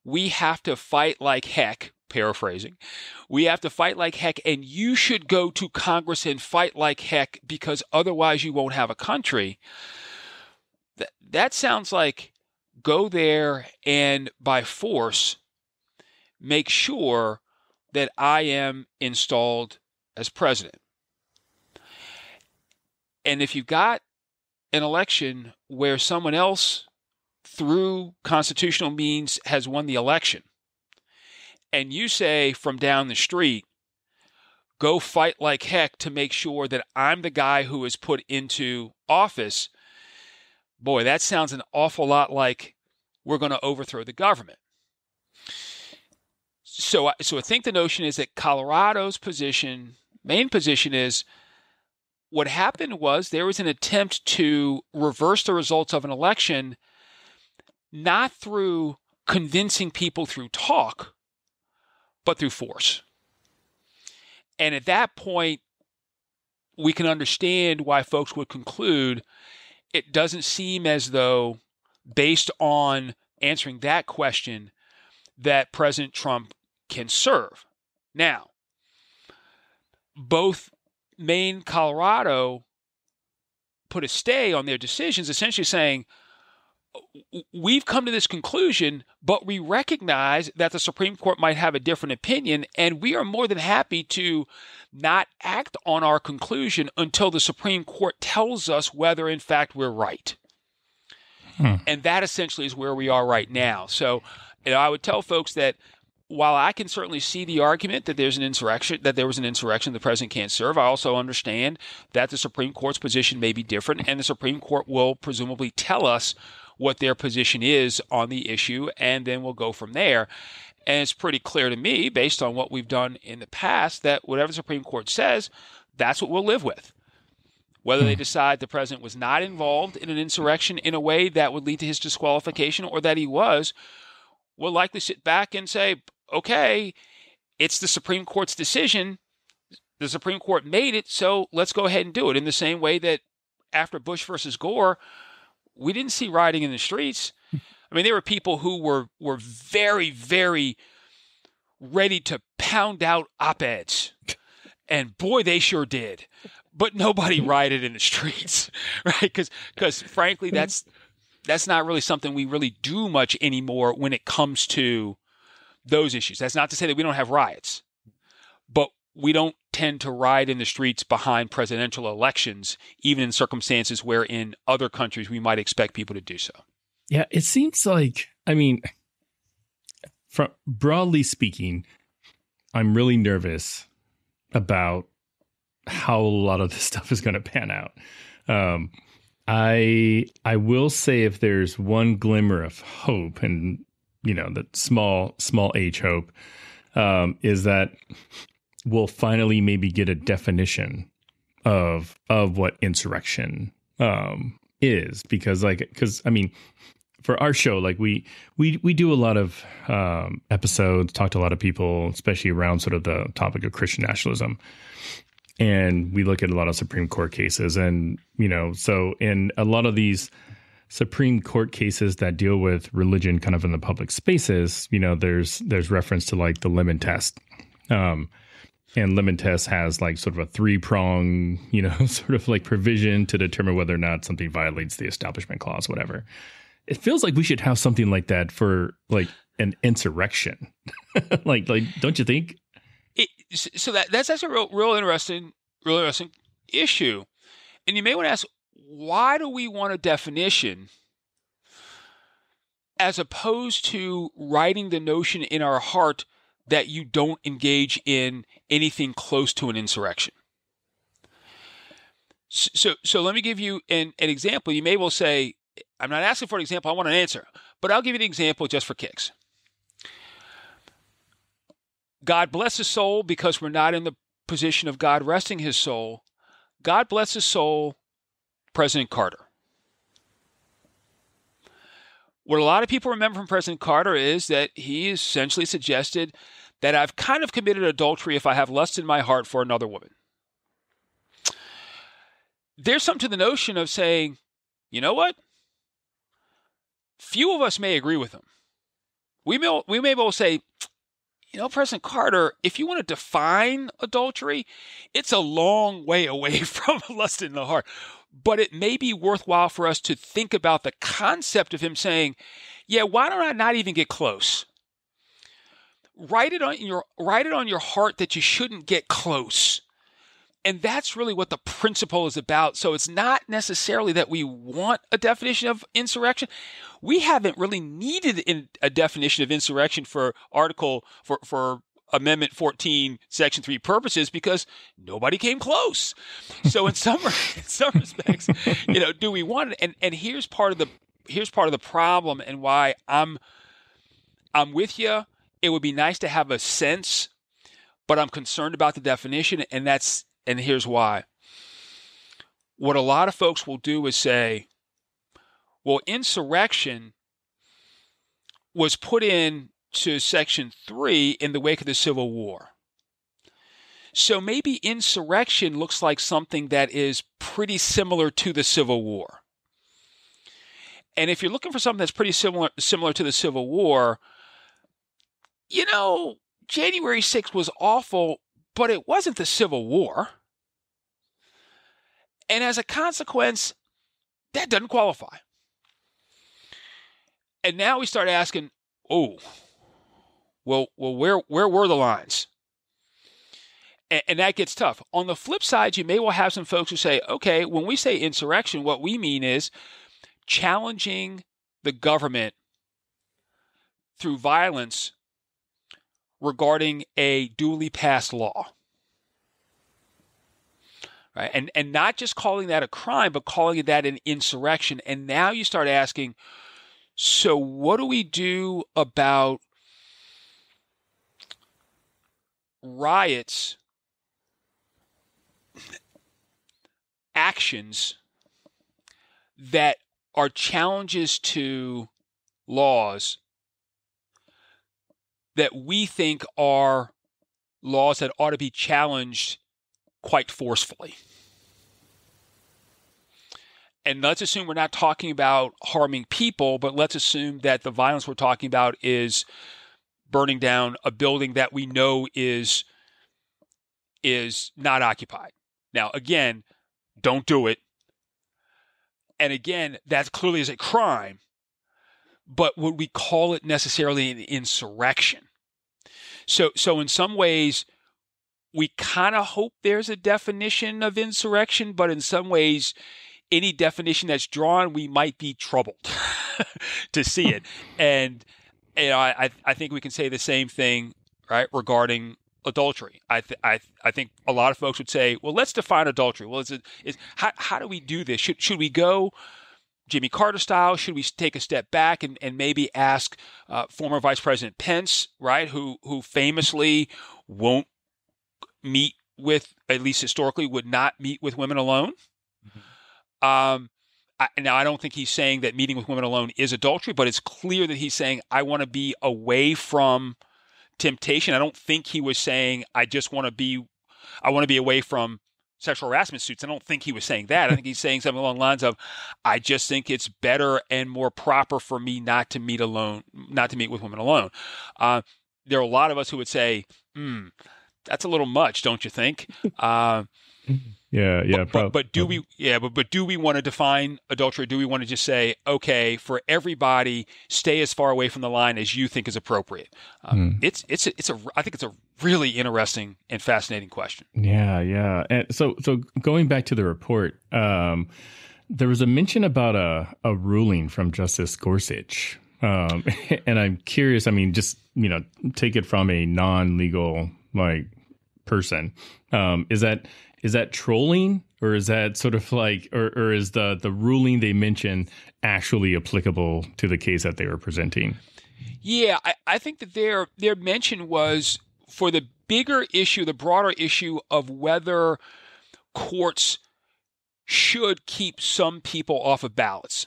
we have to fight like heck, paraphrasing, we have to fight like heck, and you should go to Congress and fight like heck because otherwise you won't have a country. That, that sounds like go there and by force make sure that I am installed as president. And if you've got an election where someone else, through constitutional means, has won the election, and you say from down the street, go fight like heck to make sure that I'm the guy who is put into office, boy, that sounds an awful lot like we're going to overthrow the government. So, so I think the notion is that Colorado's position, Maine position is what happened was there was an attempt to reverse the results of an election, not through convincing people through talk, but through force. And at that point, we can understand why folks would conclude it doesn't seem as though, based on answering that question, that President Trump can serve. Now, both Maine, Colorado put a stay on their decisions, essentially saying, we've come to this conclusion, but we recognize that the Supreme Court might have a different opinion, and we are more than happy to not act on our conclusion until the Supreme Court tells us whether, in fact, we're right. Hmm. And that essentially is where we are right now. So, you know, I would tell folks that while I can certainly see the argument that there's an insurrection, that there was an insurrection, the president can't serve, I also understand that the Supreme Court's position may be different, and the Supreme Court will presumably tell us what their position is on the issue, and then we'll go from there. And it's pretty clear to me, based on what we've done in the past, that whatever the Supreme Court says, that's what we'll live with. Whether they hmm. decide the president was not involved in an insurrection in a way that would lead to his disqualification or that he was, we'll likely sit back and say, okay, it's the Supreme Court's decision. The Supreme Court made it, so let's go ahead and do it. In the same way that after Bush versus Gore, we didn't see rioting in the streets. I mean, there were people who were were very, very ready to pound out op-eds, and boy, they sure did. But nobody rioted in the streets, right? Because, because frankly, that's that's not really something we really do much anymore when it comes to those issues. That's not to say that we don't have riots, but we don't tend to ride in the streets behind presidential elections, even in circumstances where in other countries we might expect people to do so. Yeah, it seems like, I mean, from broadly speaking, I'm really nervous about how a lot of this stuff is going to pan out. Um, I I will say if there's one glimmer of hope, and you know, that small, small h hope um, is that we'll finally maybe get a definition of of what insurrection um, is because like because I mean for our show like we we we do a lot of um, episodes talk to a lot of people especially around sort of the topic of Christian nationalism and we look at a lot of Supreme Court cases and you know so in a lot of these Supreme Court cases that deal with religion kind of in the public spaces, you know, there's there's reference to like the Lemon test. Um, and Lemon test has like sort of a three prong, you know, sort of like provision to determine whether or not something violates the establishment clause, whatever. It feels like we should have something like that for like an insurrection. like, like, don't you think? It, so that that's a real, real interesting, real interesting issue. And you may want to ask, why do we want a definition as opposed to writing the notion in our heart that you don't engage in anything close to an insurrection? So, so let me give you an, an example. You may well say, I'm not asking for an example, I want an answer, but I'll give you an example just for kicks. God bless his soul because we're not in the position of God resting his soul. God bless his soul President Carter. What a lot of people remember from President Carter is that he essentially suggested that I've kind of committed adultery if I have lust in my heart for another woman. There's something to the notion of saying, you know what? Few of us may agree with him. We may, we may well say, you know, President Carter, if you want to define adultery, it's a long way away from lust in the heart but it may be worthwhile for us to think about the concept of him saying, Yeah, why don't I not even get close? write it on your write it on your heart that you shouldn't get close. And that's really what the principle is about. So it's not necessarily that we want a definition of insurrection. We haven't really needed a definition of insurrection for article for for Amendment 14, Section 3 purposes because nobody came close. So in some in some respects, you know, do we want it? And and here's part of the here's part of the problem and why I'm I'm with you. It would be nice to have a sense, but I'm concerned about the definition, and that's and here's why. What a lot of folks will do is say, well, insurrection was put in to Section 3 in the wake of the Civil War. So maybe insurrection looks like something that is pretty similar to the Civil War. And if you're looking for something that's pretty similar similar to the Civil War, you know, January 6th was awful, but it wasn't the Civil War. And as a consequence, that doesn't qualify. And now we start asking, oh, well, well, where where were the lines? And, and that gets tough. On the flip side, you may well have some folks who say, okay, when we say insurrection, what we mean is challenging the government through violence regarding a duly passed law. Right? And and not just calling that a crime, but calling that an insurrection. And now you start asking, so what do we do about riots actions that are challenges to laws that we think are laws that ought to be challenged quite forcefully. And let's assume we're not talking about harming people, but let's assume that the violence we're talking about is burning down a building that we know is is not occupied. Now, again, don't do it. And again, that clearly is a crime. But would we call it necessarily an insurrection? So, so in some ways, we kind of hope there's a definition of insurrection, but in some ways, any definition that's drawn, we might be troubled to see it. And you know, I I think we can say the same thing, right, regarding adultery. I th- I I think a lot of folks would say, well, let's define adultery. Well, is it is how how do we do this? Should should we go Jimmy Carter style? Should we take a step back and, and maybe ask uh, former Vice President Pence, right, who who famously won't meet with, at least historically, would not meet with women alone. Mm-hmm. Um, I, now I don't think he's saying that meeting with women alone is adultery, but it's clear that he's saying I want to be away from temptation. I don't think he was saying I just want to be I want to be away from sexual harassment suits. I don't think he was saying that. I think he's saying something along the lines of I just think it's better and more proper for me not to meet alone, not to meet with women alone. Uh, there are a lot of us who would say, hmm, that's a little much, don't you think? Uh, yeah, yeah. But, but, but, do we? Yeah, but but do we want to define adultery? Do we want to just say, okay, for everybody, stay as far away from the line as you think is appropriate? Um, mm. It's it's it's a. I think it's a really interesting and fascinating question. Yeah, yeah. And so so going back to the report, um, there was a mention about a a ruling from Justice Gorsuch, um, and I'm curious. I mean, just you know, take it from a non legal like person. Um, is that is that trolling or is that sort of like or, or is the the ruling they mention actually applicable to the case that they were presenting yeah I, I think that their their mention was for the bigger issue the broader issue of whether courts should keep some people off of ballots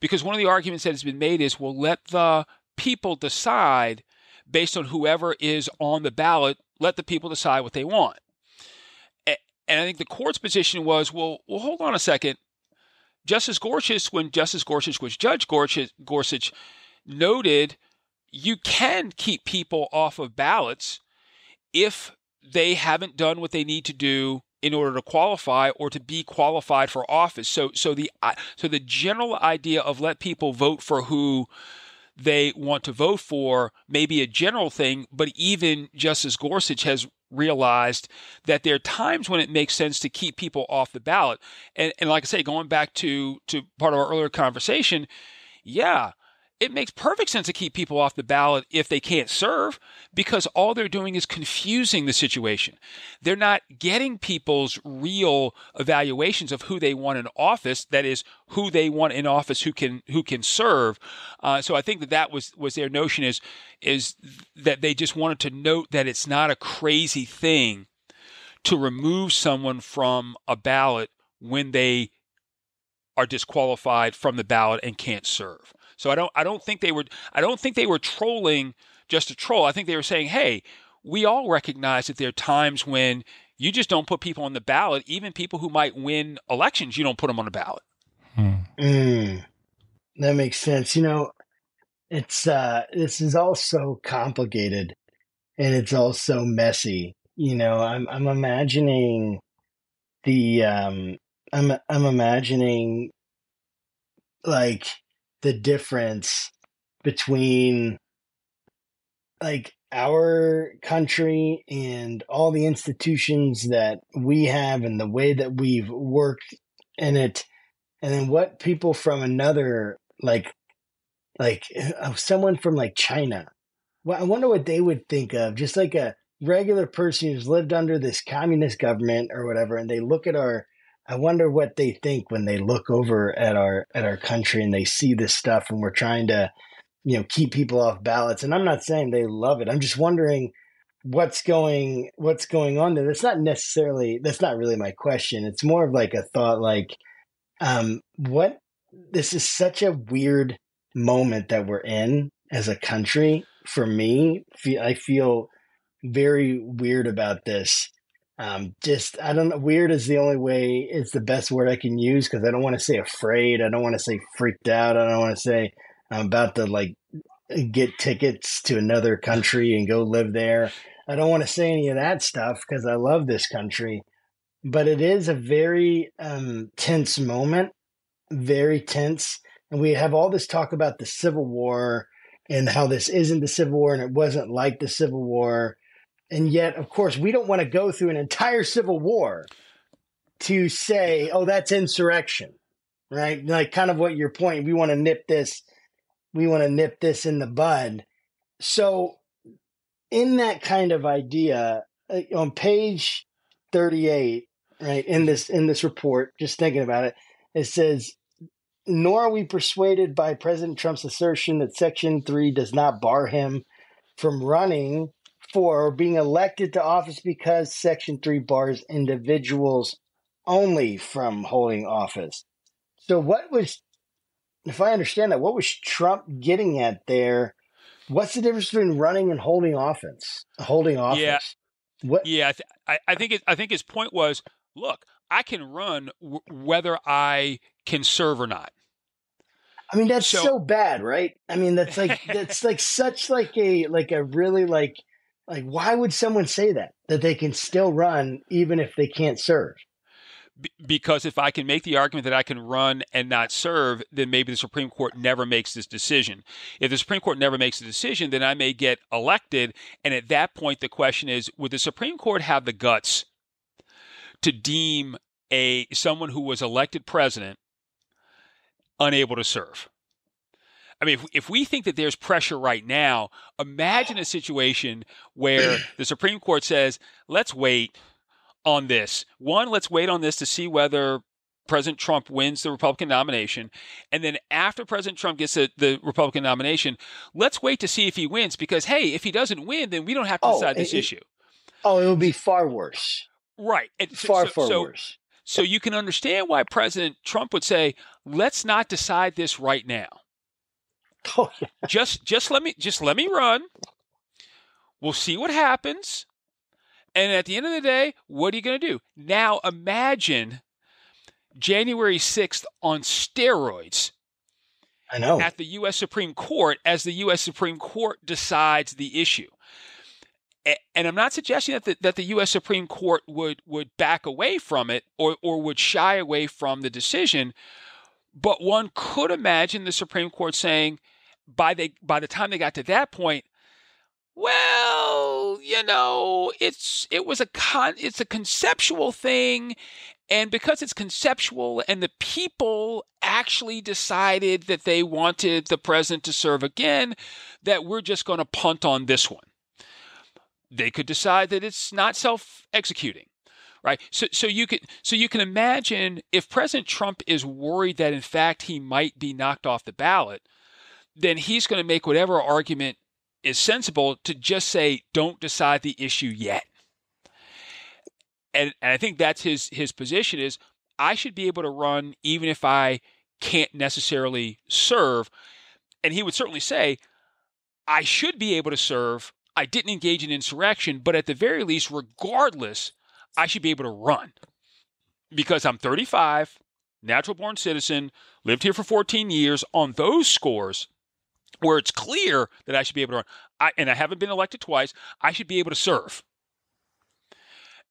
because one of the arguments that has been made is well let the people decide based on whoever is on the ballot let the people decide what they want and I think the court's position was, well, well, hold on a second. Justice Gorsuch, when Justice Gorsuch was Judge Gorsuch, Gorsuch noted you can keep people off of ballots if they haven't done what they need to do in order to qualify or to be qualified for office. So, so the uh, so the general idea of let people vote for who they want to vote for may be a general thing, but even Justice Gorsuch has realized that there are times when it makes sense to keep people off the ballot. And, and like I say, going back to, to part of our earlier conversation, yeah, it makes perfect sense to keep people off the ballot if they can't serve because all they're doing is confusing the situation. They're not getting people's real evaluations of who they want in office. That is, who they want in office who can who can serve. Uh, so I think that that was was their notion is is that they just wanted to note that it's not a crazy thing to remove someone from a ballot when they are disqualified from the ballot and can't serve. So I don't I don't think they were I don't think they were trolling just to troll. I think they were saying, "Hey, we all recognize that there are times when you just don't put people on the ballot, even people who might win elections, you don't put them on the ballot." Hmm. Mm, that makes sense. You know, it's uh this is all so complicated and it's all so messy. You know, I'm I'm imagining the um I'm I'm imagining like the difference between like our country and all the institutions that we have and the way that we've worked in it and then what people from another like like uh, someone from like China. Well I wonder what they would think of just like a regular person who's lived under this communist government or whatever and they look at our I wonder what they think when they look over at our at our country and they see this stuff and we're trying to, you know, keep people off ballots. And I'm not saying they love it. I'm just wondering what's going what's going on there. That's not necessarily that's not really my question. It's more of like a thought like um what this is such a weird moment that we're in as a country for me. I feel very weird about this um, just I don't know. Weird is the only way. It's the best word I can use because I don't want to say afraid. I don't want to say freaked out. I don't want to say I'm about to like get tickets to another country and go live there. I don't want to say any of that stuff because I love this country. But it is a very um, tense moment, very tense. And we have all this talk about the Civil War and how this isn't the Civil War and it wasn't like the Civil War and yet, of course, we don't want to go through an entire civil war to say, oh, that's insurrection, right? Like kind of what your point. We want to nip this, we want to nip this in the bud. So, in that kind of idea, on page 38, right, in this in this report, just thinking about it, it says nor are we persuaded by President Trump's assertion that Section 3 does not bar him from running for being elected to office because Section 3 bars individuals only from holding office. So, what was, if I understand that, what was Trump getting at there? What's the difference between running and holding office? Holding office. Yeah. What? Yeah, I, th- I, I think it, I think his point was, look, I can run w- whether I can serve or not. I mean, that's So- so bad, right? I mean, that's like that's like such like a like a really like like why would someone say that that they can still run even if they can't serve? Because if I can make the argument that I can run and not serve, then maybe the Supreme Court never makes this decision. If the Supreme Court never makes a decision, then I may get elected. And at that point, the question is would the Supreme Court have the guts to deem a someone who was elected president unable to serve? I mean, if, if we think that there's pressure right now, imagine a situation where the Supreme Court says, let's wait on this. One, let's wait on this to see whether President Trump wins the Republican nomination. And then after President Trump gets the, the Republican nomination, let's wait to see if he wins because, hey, if he doesn't win, then we don't have to Oh, decide this it- issue. Oh, it would be far worse. Right. And Far so- far so- worse. So you can understand why President Trump would say, let's not decide this right now. Oh yeah. just just let me just let me run. We'll see what happens. And at the end of the day, what are you going to do? Now imagine January 6th on steroids I know. at the US Supreme Court as the US Supreme Court decides the issue. And I'm not suggesting that the, that the U.S. Supreme Court would, would back away from it or, or would shy away from the decision, but one could imagine the Supreme Court saying, by the by the time they got to that point, well, you know, it's it was a con it's a conceptual thing and because it's conceptual and the people actually decided that they wanted the president to serve again, that we're just going to punt on this one. They could decide that it's not self-executing right so so you can so you can imagine if president trump is worried that in fact he might be knocked off the ballot then he's going to make whatever argument is sensible to just say don't decide the issue yet. And, and i think that's his his position is i should be able to run even if i can't necessarily serve. And he would certainly say i should be able to serve. I didn't engage in insurrection, but at the very least, regardless I should be able to run. Because I'm 35, natural born citizen, lived here for 14 years. On those scores, where it's clear that I should be able to run, I, and I haven't been elected twice, I should be able to serve.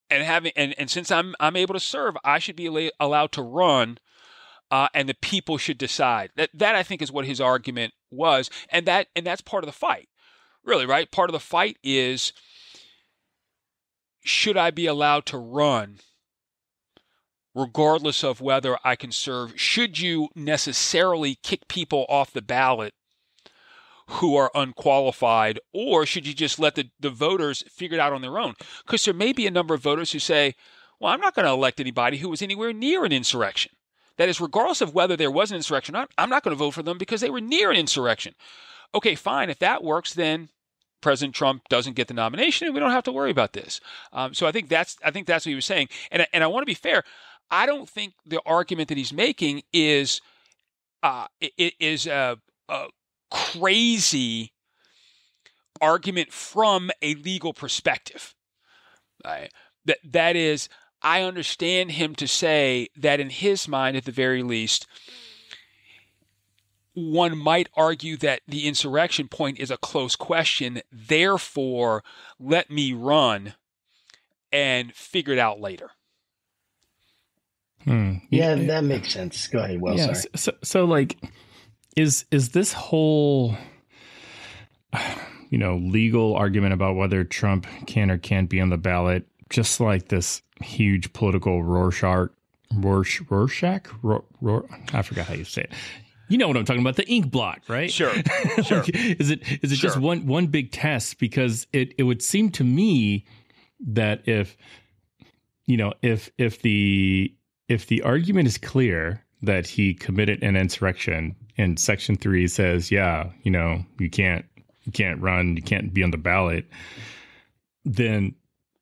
And having and, and since I'm I'm able to serve, I should be allowed to run, uh, and the people should decide. That that I think is what his argument was, and that and that's part of the fight, really, right? Part of the fight is should I be allowed to run regardless of whether I can serve? Should you necessarily kick people off the ballot who are unqualified, or should you just let the, the voters figure it out on their own? Because there may be a number of voters who say, well, I'm not going to elect anybody who was anywhere near an insurrection. That is, regardless of whether there was an insurrection or not, I'm not going to vote for them because they were near an insurrection. Okay, fine. If that works, then President Trump doesn't get the nomination, and we don't have to worry about this. Um, so I think that's I think that's what he was saying. And and I want to be fair. I don't think the argument that he's making is uh, is a, a crazy argument from a legal perspective. Right? That that is, I understand him to say that in his mind, at the very least, one might argue that the insurrection point is a close question. Therefore, let me run and figure it out later. Hmm. Yeah, that makes sense. Go ahead. Well, yeah, sorry. So, so, like, is is this whole, you know, legal argument about whether Trump can or can't be on the ballot just like this huge political Rorschach Rorsch, Rorschach? Ror, Ror, I forgot how you say it. You know what I'm talking about, the ink blot, right? Sure. Sure. like, is it is it sure. just one one big test? Because it, it would seem to me that if you know, if if the if the argument is clear that he committed an insurrection and section three says, yeah, you know, you can't you can't run, you can't be on the ballot, then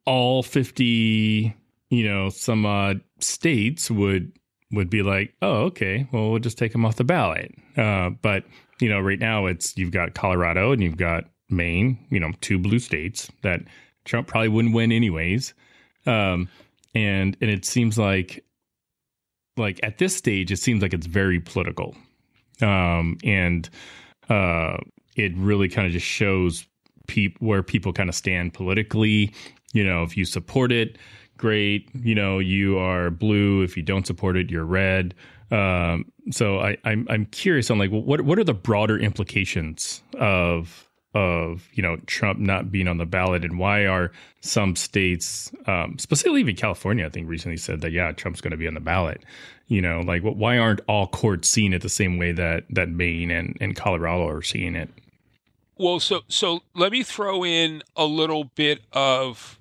all fifty, you know, some uh states would would be like, oh, okay, well, we'll just take them off the ballot. Uh, but you know, right now it's you've got Colorado and you've got Maine, you know, two blue states that Trump probably wouldn't win anyways. Um, and and it seems like like at this stage, it seems like it's very political, um, and uh, it really kind of just shows where people kind of stand politically. You know, if you support it, great. You know, you are blue. If you don't support it, you're red. Um, so I, I'm I'm curious on like what what are the broader implications of of you know Trump not being on the ballot and why are some states, um, specifically even California, I think recently said that yeah Trump's going to be on the ballot. You know, like why aren't all courts seeing it the same way that that Maine and and Colorado are seeing it? Well, so so let me throw in a little bit of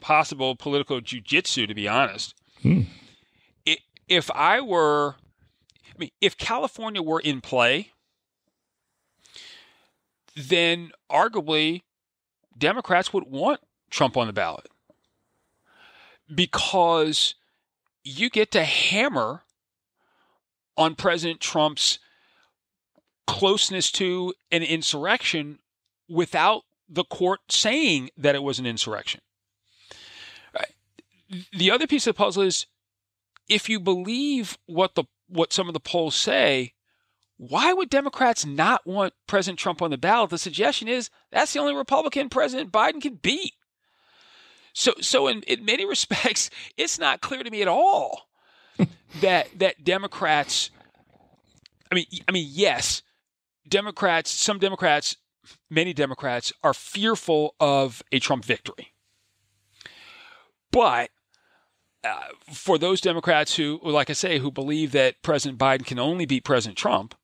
possible political jujitsu, to be honest. Hmm. If I were, I mean, if California were in play, then arguably Democrats would want Trump on the ballot. Because you get to hammer on President Trump's closeness to an insurrection without the court saying that it was an insurrection. The other piece of the puzzle is if you believe what the what some of the polls say, why would Democrats not want President Trump on the ballot? The suggestion is that's the only Republican President Biden can beat. So, so in, in many respects, it's not clear to me at all that that Democrats. I mean, I mean, yes, Democrats, some Democrats, many Democrats are fearful of a Trump victory. But uh, for those Democrats who, like I say, who believe that President Biden can only beat President Trump,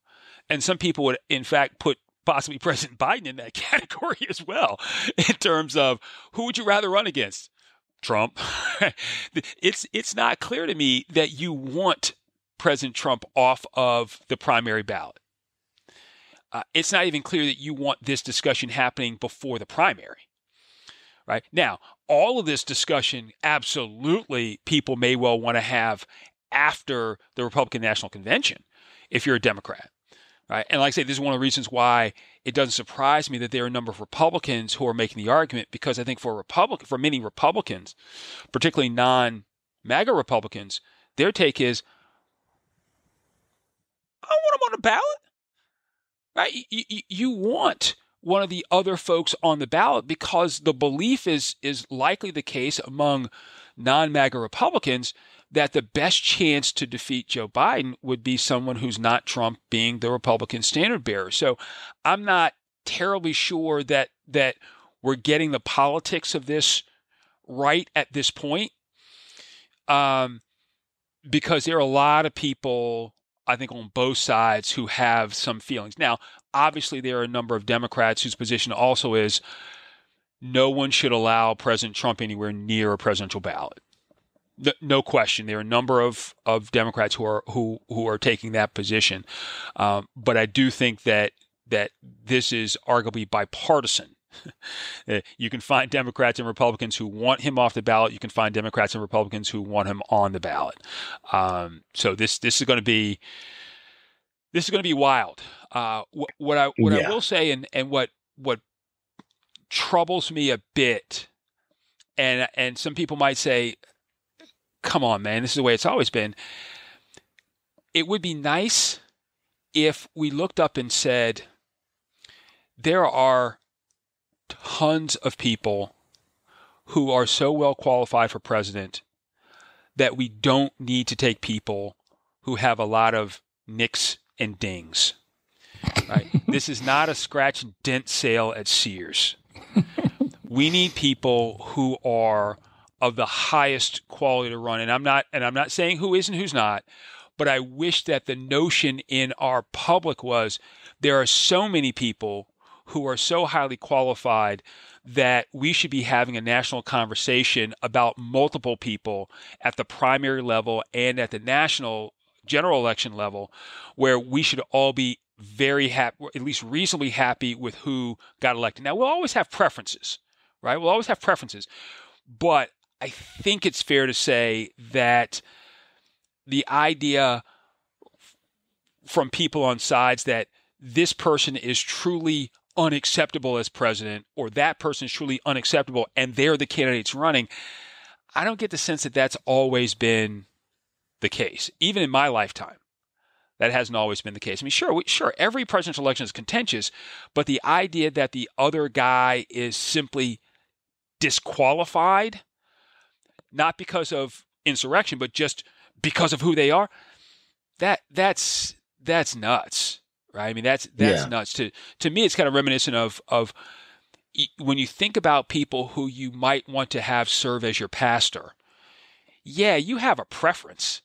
and some people would, in fact, put possibly President Biden in that category as well, in terms of who would you rather run against? Trump. it's it's not clear to me that you want President Trump off of the primary ballot. Uh, it's not even clear that you want this discussion happening before the primary. Right now, all of this discussion, absolutely, people may well want to have after the Republican National Convention if you're a Democrat. Right? And like I say, this is one of the reasons why it doesn't surprise me that there are a number of Republicans who are making the argument because I think for Republic for many Republicans, particularly non MAGA Republicans, their take is I want them on the ballot. Right? You, you, you want one of the other folks on the ballot because the belief is is likely the case among non-MAGA Republicans that the best chance to defeat Joe Biden would be someone who's not Trump being the Republican standard bearer. So I'm not terribly sure that that we're getting the politics of this right at this point. Um, because there are a lot of people, I think, on both sides who have some feelings. Now, obviously, there are a number of Democrats whose position also is no one should allow President Trump anywhere near a presidential ballot no question, there are a number of, of Democrats who are who who are taking that position, um, but I do think that that this is arguably bipartisan. Uh, you can find Democrats and Republicans who want him off the ballot. You can find Democrats and Republicans who want him on the ballot. Um, so this this is going to be this is going to be wild. Uh, what, what, I what yeah. I will say, and and what what troubles me a bit, and and some people might say come on, man, this is the way it's always been. It would be nice if we looked up and said, there are tons of people who are so well qualified for president that we don't need to take people who have a lot of nicks and dings. Right? this is not a scratch and dent sale at Sears. we need people who are of the highest quality to run. And I'm not and I'm not saying who is and who's not, but I wish that the notion in our public was there are so many people who are so highly qualified that we should be having a national conversation about multiple people at the primary level and at the national general election level where we should all be very happy, at least reasonably happy with who got elected. Now, we'll always have preferences, right? We'll always have preferences. But I think it's fair to say that the idea from people on sides that this person is truly unacceptable as president or that person is truly unacceptable and they're the candidates running, I don't get the sense that that's always been the case, even in my lifetime. That hasn't always been the case. I mean, sure, we, sure, every presidential election is contentious, but the idea that the other guy is simply disqualified not because of insurrection, but just because of who they are, that that's that's nuts, right? I mean, that's that's yeah. nuts. To to me, it's kind of reminiscent of of when you think about people who you might want to have serve as your pastor. Yeah, you have a preference,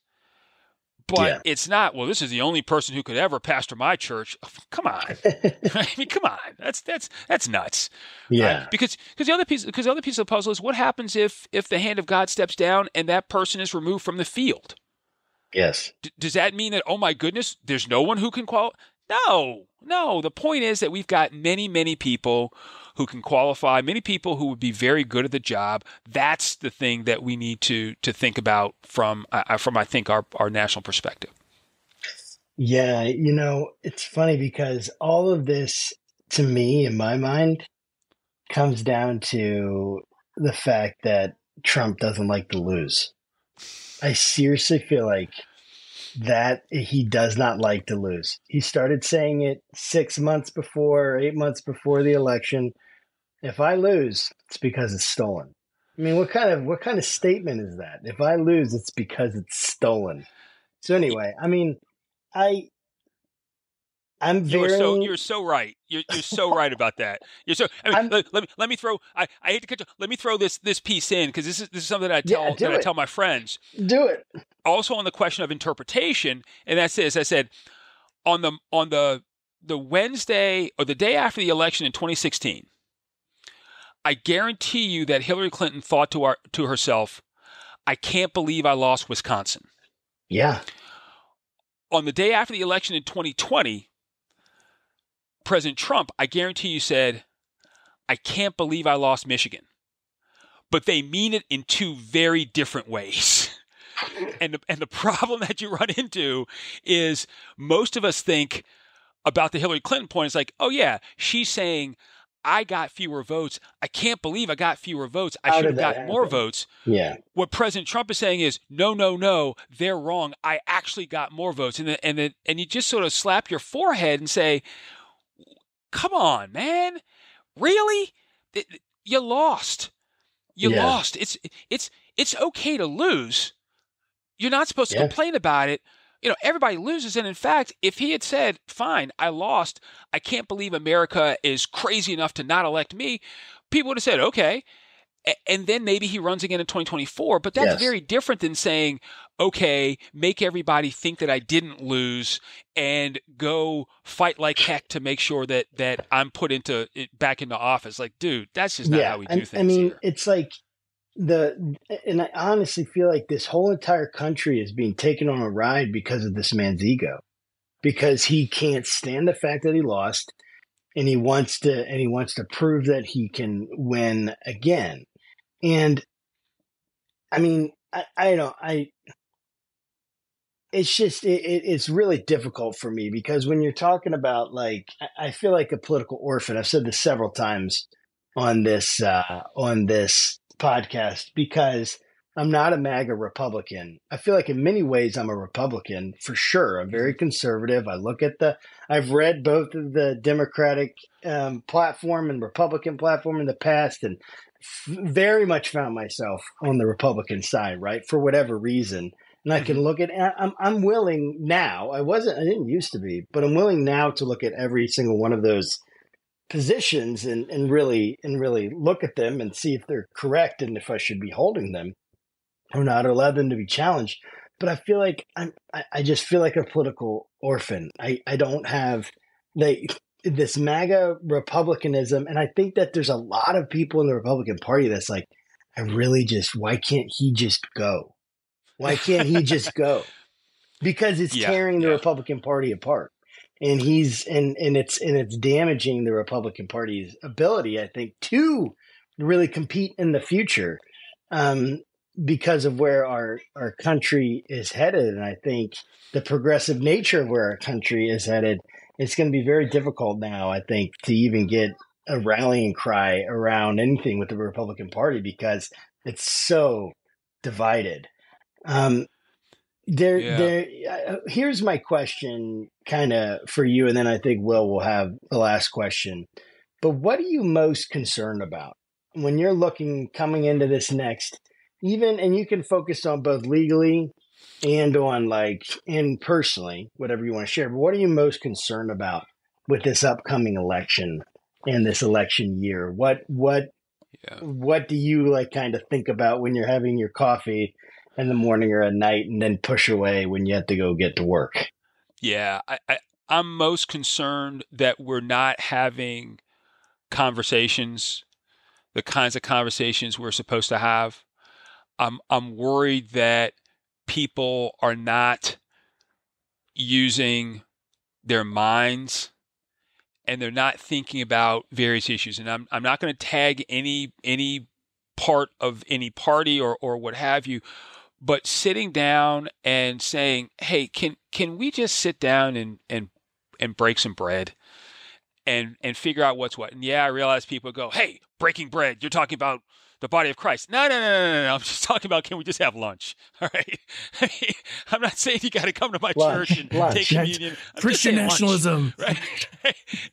but yeah. it's not. Well, this is the only person who could ever pastor my church. Come on, I mean, come on. That's that's that's nuts. Yeah, right? because because the other piece because the other piece of the puzzle is what happens if if the hand of God steps down and that person is removed from the field. Yes. D- does that mean that oh my goodness, there's no one who can qualify? No, no. The point is that we've got many many people who can qualify, many people who would be very good at the job. That's the thing that we need to to think about from uh, from I think our our national perspective. Yeah, you know, it's funny because all of this to me in my mind comes down to the fact that Trump doesn't like to lose. I seriously feel like that he does not like to lose. He started saying it six months before, eight months before the election. If I lose, it's because it's stolen. I mean, what kind of what kind of statement is that? If I lose, it's because it's stolen. So anyway, I mean, I I'm You're so you're so right. You're, you're so right about that. You're so. I mean, let, let me let me throw. I, I hate to cut you. Let me throw this this piece in because this is this is something that I tell do that I tell my friends. do it. Also on the question of interpretation, and that's this. I said on the on the the Wednesday or the day after the election in 2016. I guarantee you that Hillary Clinton thought to our, to herself, "I can't believe I lost Wisconsin." Yeah. on the day after the election in 2020, President Trump, I guarantee you said, I can't believe I lost Michigan. But they mean it in two very different ways. and, the, and the problem that you run into is most of us think about the Hillary Clinton point. It's like, oh, yeah, she's saying, I got fewer votes. I can't believe I got fewer votes. I How should have gotten more votes Yeah. what President Trump is saying is no, no, no, they're wrong. I actually got more votes, and then, and then, and you just sort of slap your forehead and say, "Come on, man, really? You lost. You Yeah. lost. It's it's it's okay to lose. You're not supposed to Yeah. complain about it." You know, everybody loses. And in fact, if he had said, fine, I lost, I can't believe America is crazy enough to not elect me, people would have said, okay, and then maybe he runs again in 2024. But that's Yes. very different than saying, okay, make everybody think that I didn't lose and go fight like heck to make sure that that I'm put into it back into office. Like, dude, that's just not yeah. how we do and, things. I mean, here. it's like the, and I honestly feel like this whole entire country is being taken on a ride because of this man's ego, because he can't stand the fact that he lost, and he wants to, and he wants to prove that he can win again. And I mean, I, I don't, I, it's just it, it, it's really difficult for me because when you're talking about like I, I feel like a political orphan. I've said this several times on this uh, on this podcast because I'm not a MAGA Republican. I feel like in many ways I'm a Republican for sure. I'm very conservative. I look at the I've read both of the Democratic um, platform and Republican platform in the past and very much found myself on the Republican side, right? For whatever reason. And I can mm-hmm. look at I'm I'm willing now. I wasn't I didn't used to be, but I'm willing now to look at every single one of those positions and, and really and really look at them and see if they're correct and if I should be holding them or not or allow them to be challenged. But I feel like I'm I, I just feel like a political orphan. I, I don't have they this MAGA republicanism and I think that there's a lot of people in the Republican Party that's like, I really just why can't he just go? Why can't he just go? Because it's Yeah, tearing the yeah. Republican Party apart. And he's and and it's and it's damaging the Republican Party's ability, I think, to really compete in the future. Um, because of where our our country is headed and I think the progressive nature of where our country is headed, it's going to be very difficult now, I think, to even get a rallying cry around anything with the Republican Party because it's so divided. Um, there, Yeah. there. Uh, here's my question, kind of for you, and then I think Will will have the last question. But what are you most concerned about when you're looking coming into this next? Even and you can focus on both legally and on like and personally, whatever you want to share. But what are you most concerned about with this upcoming election and this election year? What what Yeah. what do you like kind of think about when you're having your coffee in the morning or at night and then push away when you have to go get to work? Yeah, I, I, I'm most concerned that we're not having conversations, the kinds of conversations we're supposed to have. I'm I'm worried that people are not using their minds and they're not thinking about various issues. And I'm I'm not going to tag any any part of any party or or what have you, but sitting down and saying, "Hey, can can we just sit down and and and break some bread?" And, and figure out what's what. And yeah, I realize people go, "Hey, breaking bread! You're talking about the body of Christ." No, no, no, no, no, no. I'm just talking about can we just have lunch? All right. I'm not saying you got to come to my Lunch, church and lunch. take communion. I'm Christian saying lunch nationalism. right?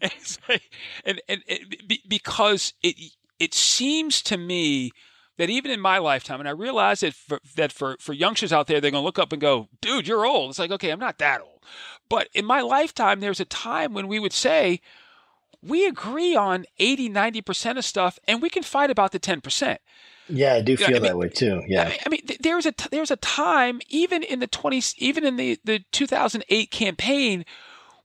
and, like- and, and, and because it it seems to me that even in my lifetime, and I realize that for, that for for youngsters out there, they're going to look up and go, "Dude, you're old." It's like, okay, I'm not that old, But in my lifetime, there's a time when we would say, we agree on 80, 90% of stuff, and we can fight about the 10%. Yeah, I do feel I mean, that way too. Yeah. I mean, I mean th- there was a t- there was a time even in the 20s even in the the 2008 campaign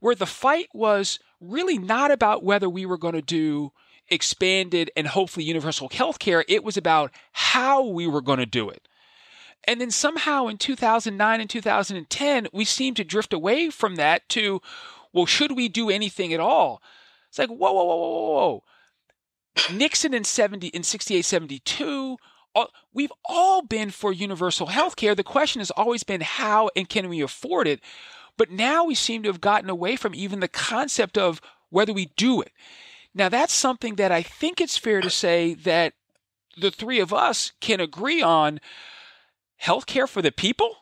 where the fight was really not about whether we were going to do expanded and hopefully universal health care it was about how we were going to do it and then somehow in 2009 and 2010 we seemed to drift away from that to well should we do anything at all it's like whoa whoa whoa whoa whoa Nixon in 70 in 68 72 all, we've all been for universal health care. The question has always been how and can we afford it? But now we seem to have gotten away from even the concept of whether we do it. Now, that's something that I think it's fair to say that the three of us can agree on health care for the people.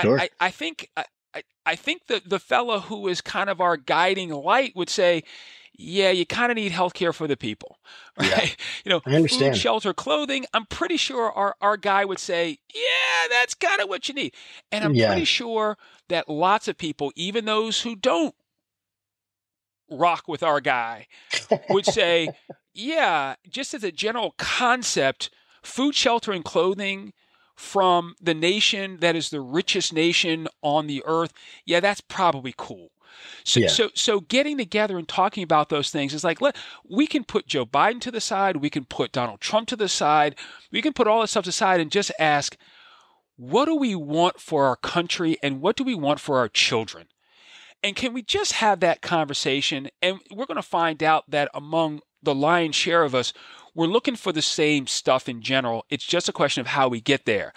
Sure. I, I, I think uh, I, think that the fellow who is kind of our guiding light would say, yeah, you kind of need health care for the people, right? Yeah. You know, I understand. food, shelter, clothing. I'm pretty sure our, our guy would say, yeah, that's kind of what you need. And I'm Yeah. pretty sure that lots of people, even those who don't rock with our guy, would say, yeah, just as a general concept, food, shelter, and clothing from the nation that is the richest nation on the earth, yeah, that's probably cool. So, Yeah. so, so getting together and talking about those things is like, let, we can put Joe Biden to the side, we can put Donald Trump to the side, we can put all this stuff aside and just ask, what do we want for our country and what do we want for our children? And can we just have that conversation? And we're going to find out that among the lion's share of us, we're looking for the same stuff in general. It's just a question of how we get there.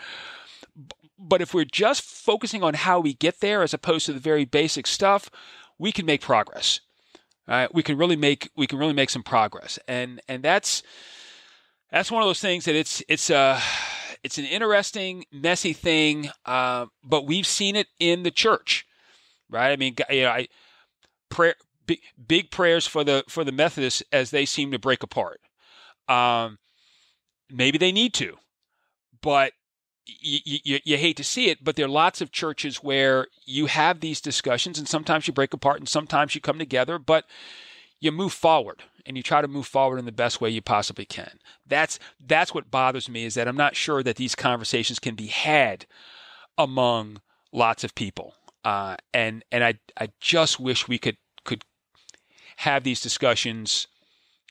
But if we're just focusing on how we get there as opposed to the very basic stuff, we can make progress. Right? We can really make we can really make some progress. And and that's that's one of those things that it's it's a it's an interesting, messy thing, uh, but we've seen it in the church, right? I mean, you know, I prayer big, big prayers for the for the Methodists as they seem to break apart. Um, maybe they need to, but you, you, you hate to see it. But there are lots of churches where you have these discussions, and sometimes you break apart, and sometimes you come together, but you move forward and you try to move forward in the best way you possibly can. That's that's what bothers me is that I'm not sure that these conversations can be had among lots of people. Uh, and and I I just wish we could have these discussions,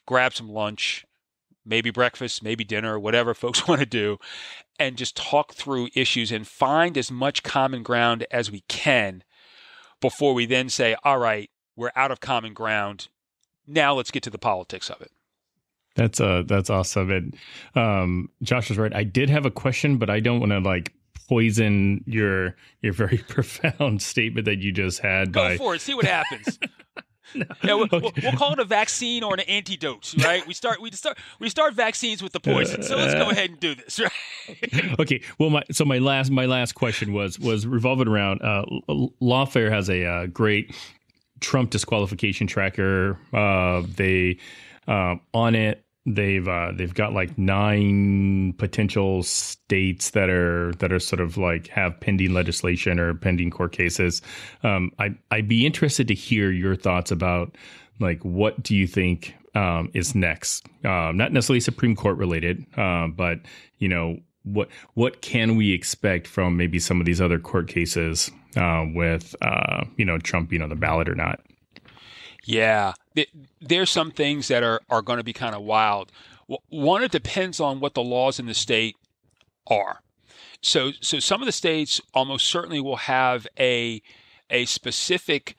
grab some lunch, maybe breakfast, maybe dinner, whatever folks want to do, and just talk through issues and find as much common ground as we can before we then say, all right, we're out of common ground. Now let's get to the politics of it. That's uh that's awesome. And um Josh is right. I did have a question, but I don't want to like poison your your very profound statement that you just had Go by for it. See what happens. Yeah, we'll, Okay. we'll call it a vaccine or an antidote, right? We start we start we start vaccines with the poison. So let's go ahead and do this, right? okay. Well, my so my last my last question was was revolving around uh, Lawfare has a uh, great Trump disqualification tracker. Uh, they uh, on it they've uh, they've got like nine potential states that are that are sort of like have pending legislation or pending court cases. Um, I I'd be interested to hear your thoughts about like what do you think um, is next? Um, not necessarily Supreme Court related, uh, but you know what what can we expect from maybe some of these other court cases uh, with uh, you know Trump being on the ballot or not? Yeah, there's some things that are are going to be kind of wild. One, it depends on what the laws in the state are. So, so some of the states almost certainly will have a a specific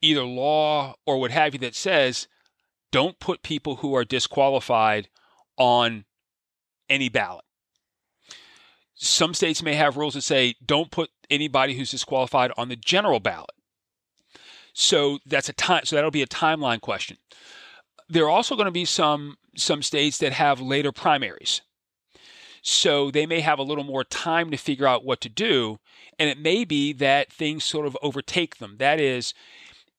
either law or what have you that says don't put people who are disqualified on any ballot. Some states may have rules that say don't put anybody who's disqualified on the general ballot. So that's a time. So that'll be a timeline question. There are also going to be some some states that have later primaries. So they may have a little more time to figure out what to do, and it may be that things sort of overtake them. That is,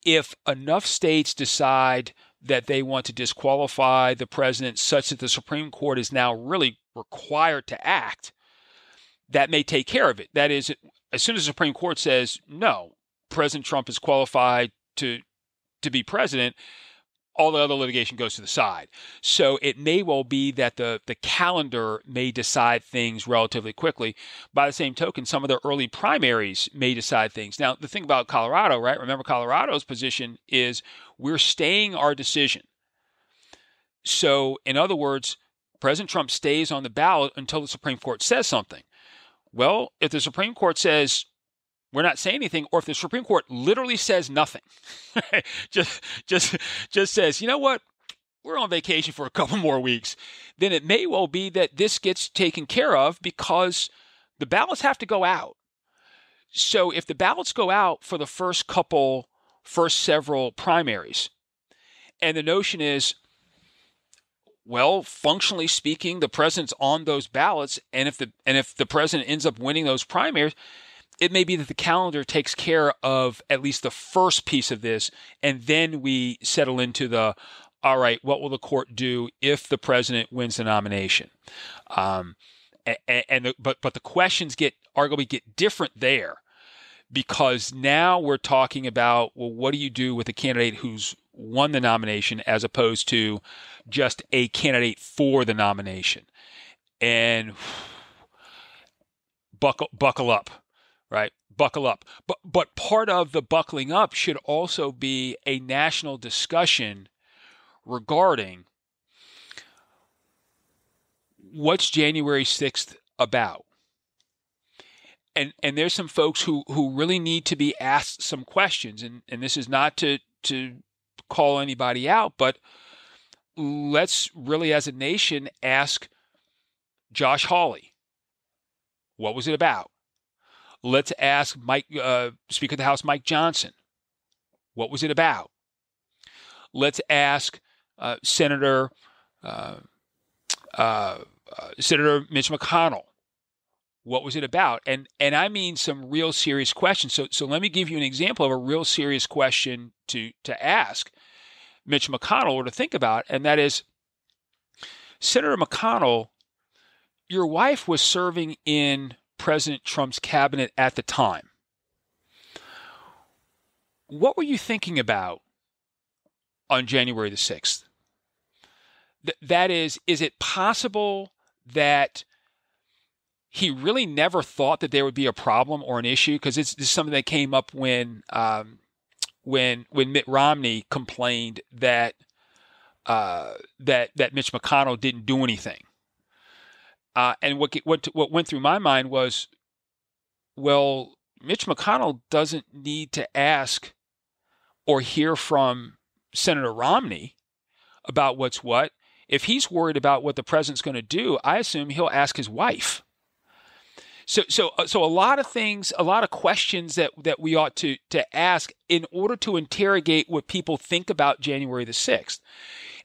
if enough states decide that they want to disqualify the president such that the Supreme Court is now really required to act, that may take care of it. That is, as soon as the Supreme Court says, no, President Trump is qualified to to be president, all the other litigation goes to the side. So it may well be that the the calendar may decide things relatively quickly. By the same token, some of the early primaries may decide things. Now, the thing about Colorado, right? Remember, Colorado's position is we're staying our decision. So, in other words, President Trump stays on the ballot until the Supreme Court says something. Well, if the Supreme Court says we're not saying anything, or if the Supreme Court literally says nothing, just just just says, you know what, we're on vacation for a couple more weeks, then it may well be that this gets taken care of because the ballots have to go out. So if the ballots go out for the first couple, first several primaries, and the notion is, well, functionally speaking, the president's on those ballots, and if the and if the president ends up winning those primaries, it may be that the calendar takes care of at least the first piece of this, and then we settle into the all right, what will the court do if the president wins the nomination? Um, and, and the, but but the questions get arguably get different there because now we're talking about well, what do you do with a candidate who's won the nomination as opposed to just a candidate for the nomination? And buckle buckle up right? Buckle up. But but part of the buckling up should also be a national discussion regarding what's January 6th about. And and there's some folks who who really need to be asked some questions and and this is not to to call anybody out, but let's really as a nation ask Josh Hawley, what was it about? Let's ask Mike, uh, Speaker of the House Mike Johnson, what was it about? Let's ask uh, Senator uh, uh, uh, Senator Mitch McConnell, what was it about? And and I mean some real serious questions. So so let me give you an example of a real serious question to to ask Mitch McConnell or to think about, and that is Senator McConnell, your wife was serving in President Trump's cabinet at the time. What were you thinking about on January the 6th? Th- that is, is it possible that he really never thought that there would be a problem or an issue? Because it's this is something that came up when um, when when Mitt Romney complained that uh, that that Mitch McConnell didn't do anything. Uh, and what what what went through my mind was, well, Mitch McConnell doesn't need to ask or hear from Senator Romney about what's what. If he's worried about what the president's going to do, I assume he'll ask his wife. So, so, uh, so a lot of things, a lot of questions that that we ought to to ask in order to interrogate what people think about January the sixth.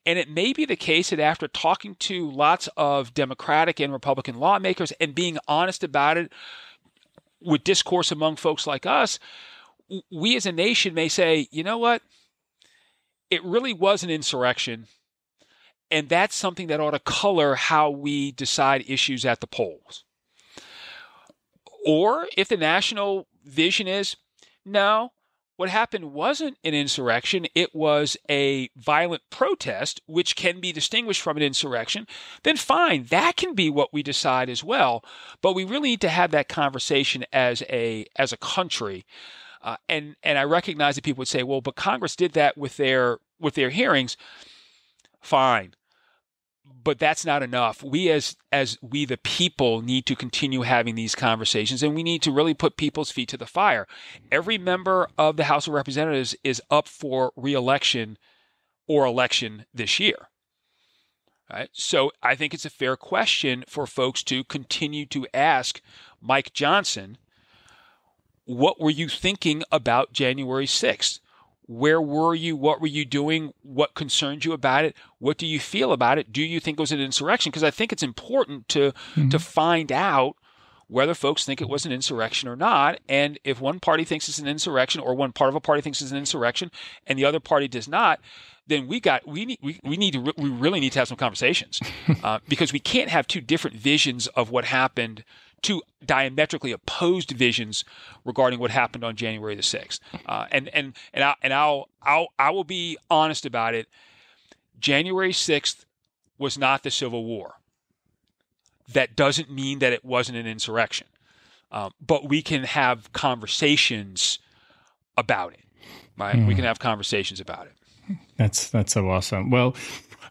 And it may be the case that after talking to lots of Democratic and Republican lawmakers and being honest about it with discourse among folks like us, we as a nation may say, you know what? It really was an insurrection. And that's something that ought to color how we decide issues at the polls. Or if the national vision is, no, what happened wasn't an insurrection, it was a violent protest, which can be distinguished from an insurrection, then fine, that can be what we decide as well. But we really need to have that conversation as a as a country. Uh, and and I recognize that people would say, well, but Congress did that with their with their hearings. Fine but that's not enough. We as as we the people need to continue having these conversations and we need to really put people's feet to the fire. Every member of the House of Representatives is up for reelection or election this year. Right? So I think it's a fair question for folks to continue to ask Mike Johnson, what were you thinking about January 6th? Where were you? What were you doing? What concerned you about it? What do you feel about it? Do you think it was an insurrection? Because I think it's important to mm-hmm. to find out whether folks think it was an insurrection or not. And if one party thinks it's an insurrection, or one part of a party thinks it's an insurrection, and the other party does not, then we got we need we, we need to we really need to have some conversations uh, because we can't have two different visions of what happened two diametrically opposed visions regarding what happened on January the sixth. Uh, and and and I and I'll I'll I will be honest about it. January sixth was not the Civil War. That doesn't mean that it wasn't an insurrection, um, but we can have conversations about it. Right? We can have conversations about it. That's that's so awesome. Well,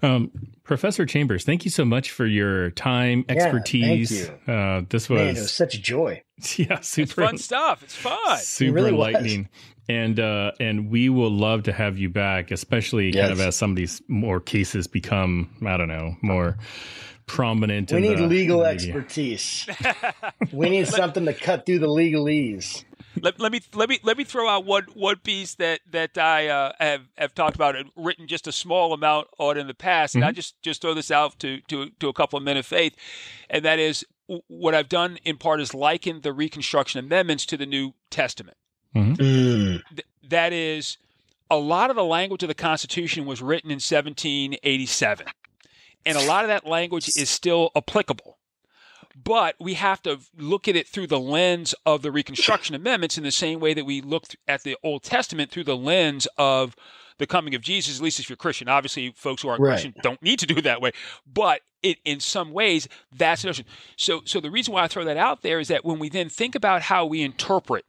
um, Professor Chambers, thank you so much for your time, Yeah, thank expertise. you. Uh, this Man, was, it was such a joy. yeah, It's super fun stuff. It's fun. super really was. enlightening. And uh, and we will love to have you back, especially kind of as some of these more cases become, I don't know, more prominent. We in need the legal media. expertise. we need something to cut through the legalese. let, let me let me let me throw out one one piece that that I uh, have have talked about and written just a small amount on in the past, and I just just throw this out to to to a couple of men of faith, and that is what I've done in part is liken the Reconstruction Amendments to the New Testament. Mm. Th- that is a lot of the language of the Constitution was written in 1787, and a lot of that language is still applicable. But we have to look at it through the lens of the Reconstruction Amendments in the same way that we look at the Old Testament through the lens of the coming of Jesus, at least if you're Christian. Obviously, folks who aren't Right. Christian don't need to do it that way. But it, in some ways, that's the notion. So, so the reason why I throw that out there is that when we then think about how we interpret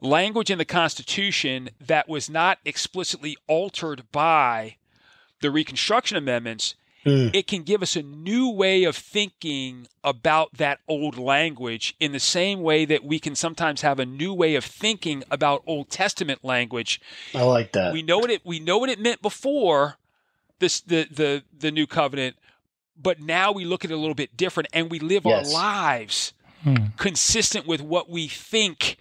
language in the Constitution that was not explicitly altered by the Reconstruction Amendments, Mm. it can give us a new way of thinking about that old language in the same way that we can sometimes have a new way of thinking about Old Testament language. I like that. We know what it we know what it meant before this the the the new covenant, but now we look at it a little bit different and we live Yes. our lives Hmm. consistent with what we think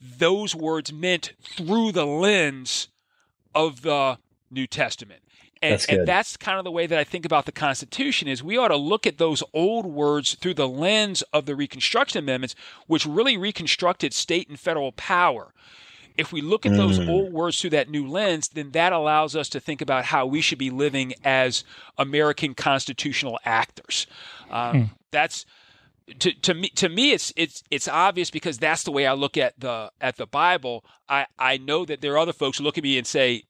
those words meant through the lens of the New Testament. And That's and that's kind of the way that I think about the Constitution is we ought to look at those old words through the lens of the Reconstruction Amendments, which really reconstructed state and federal power. If we look at those Mm. old words through that new lens, then that allows us to think about how we should be living as American constitutional actors. Um, That's to, to me to me it's it's it's obvious because that's the way I look at the at the Bible. I I know that there are other folks who look at me and say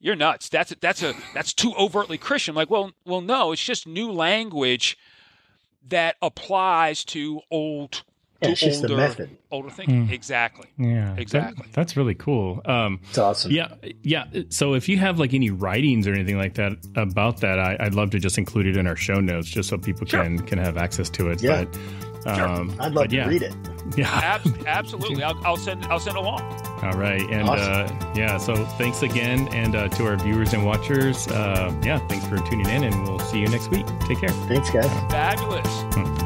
you're nuts. That's that's a that's too overtly Christian. like, well, well, no, it's just new language that applies to old Yeah, to it's just the older method. older thinking. Hmm. Exactly. Yeah, that- Exactly. that's really cool. Um, It's awesome. Yeah, yeah. So if you have like any writings or anything like that about that, I, I'd love to just include it in our show notes, just so people Sure. can can have access to it. Yeah. But, um, I'd love to yeah, read it. Yeah. Ab- absolutely. I'll, I'll send I'll send along. All right, and uh, yeah. So thanks again, and uh, to our viewers and watchers, uh, yeah, thanks for tuning in, and we'll see you next week. Take care. Thanks, guys. Fabulous. Hmm.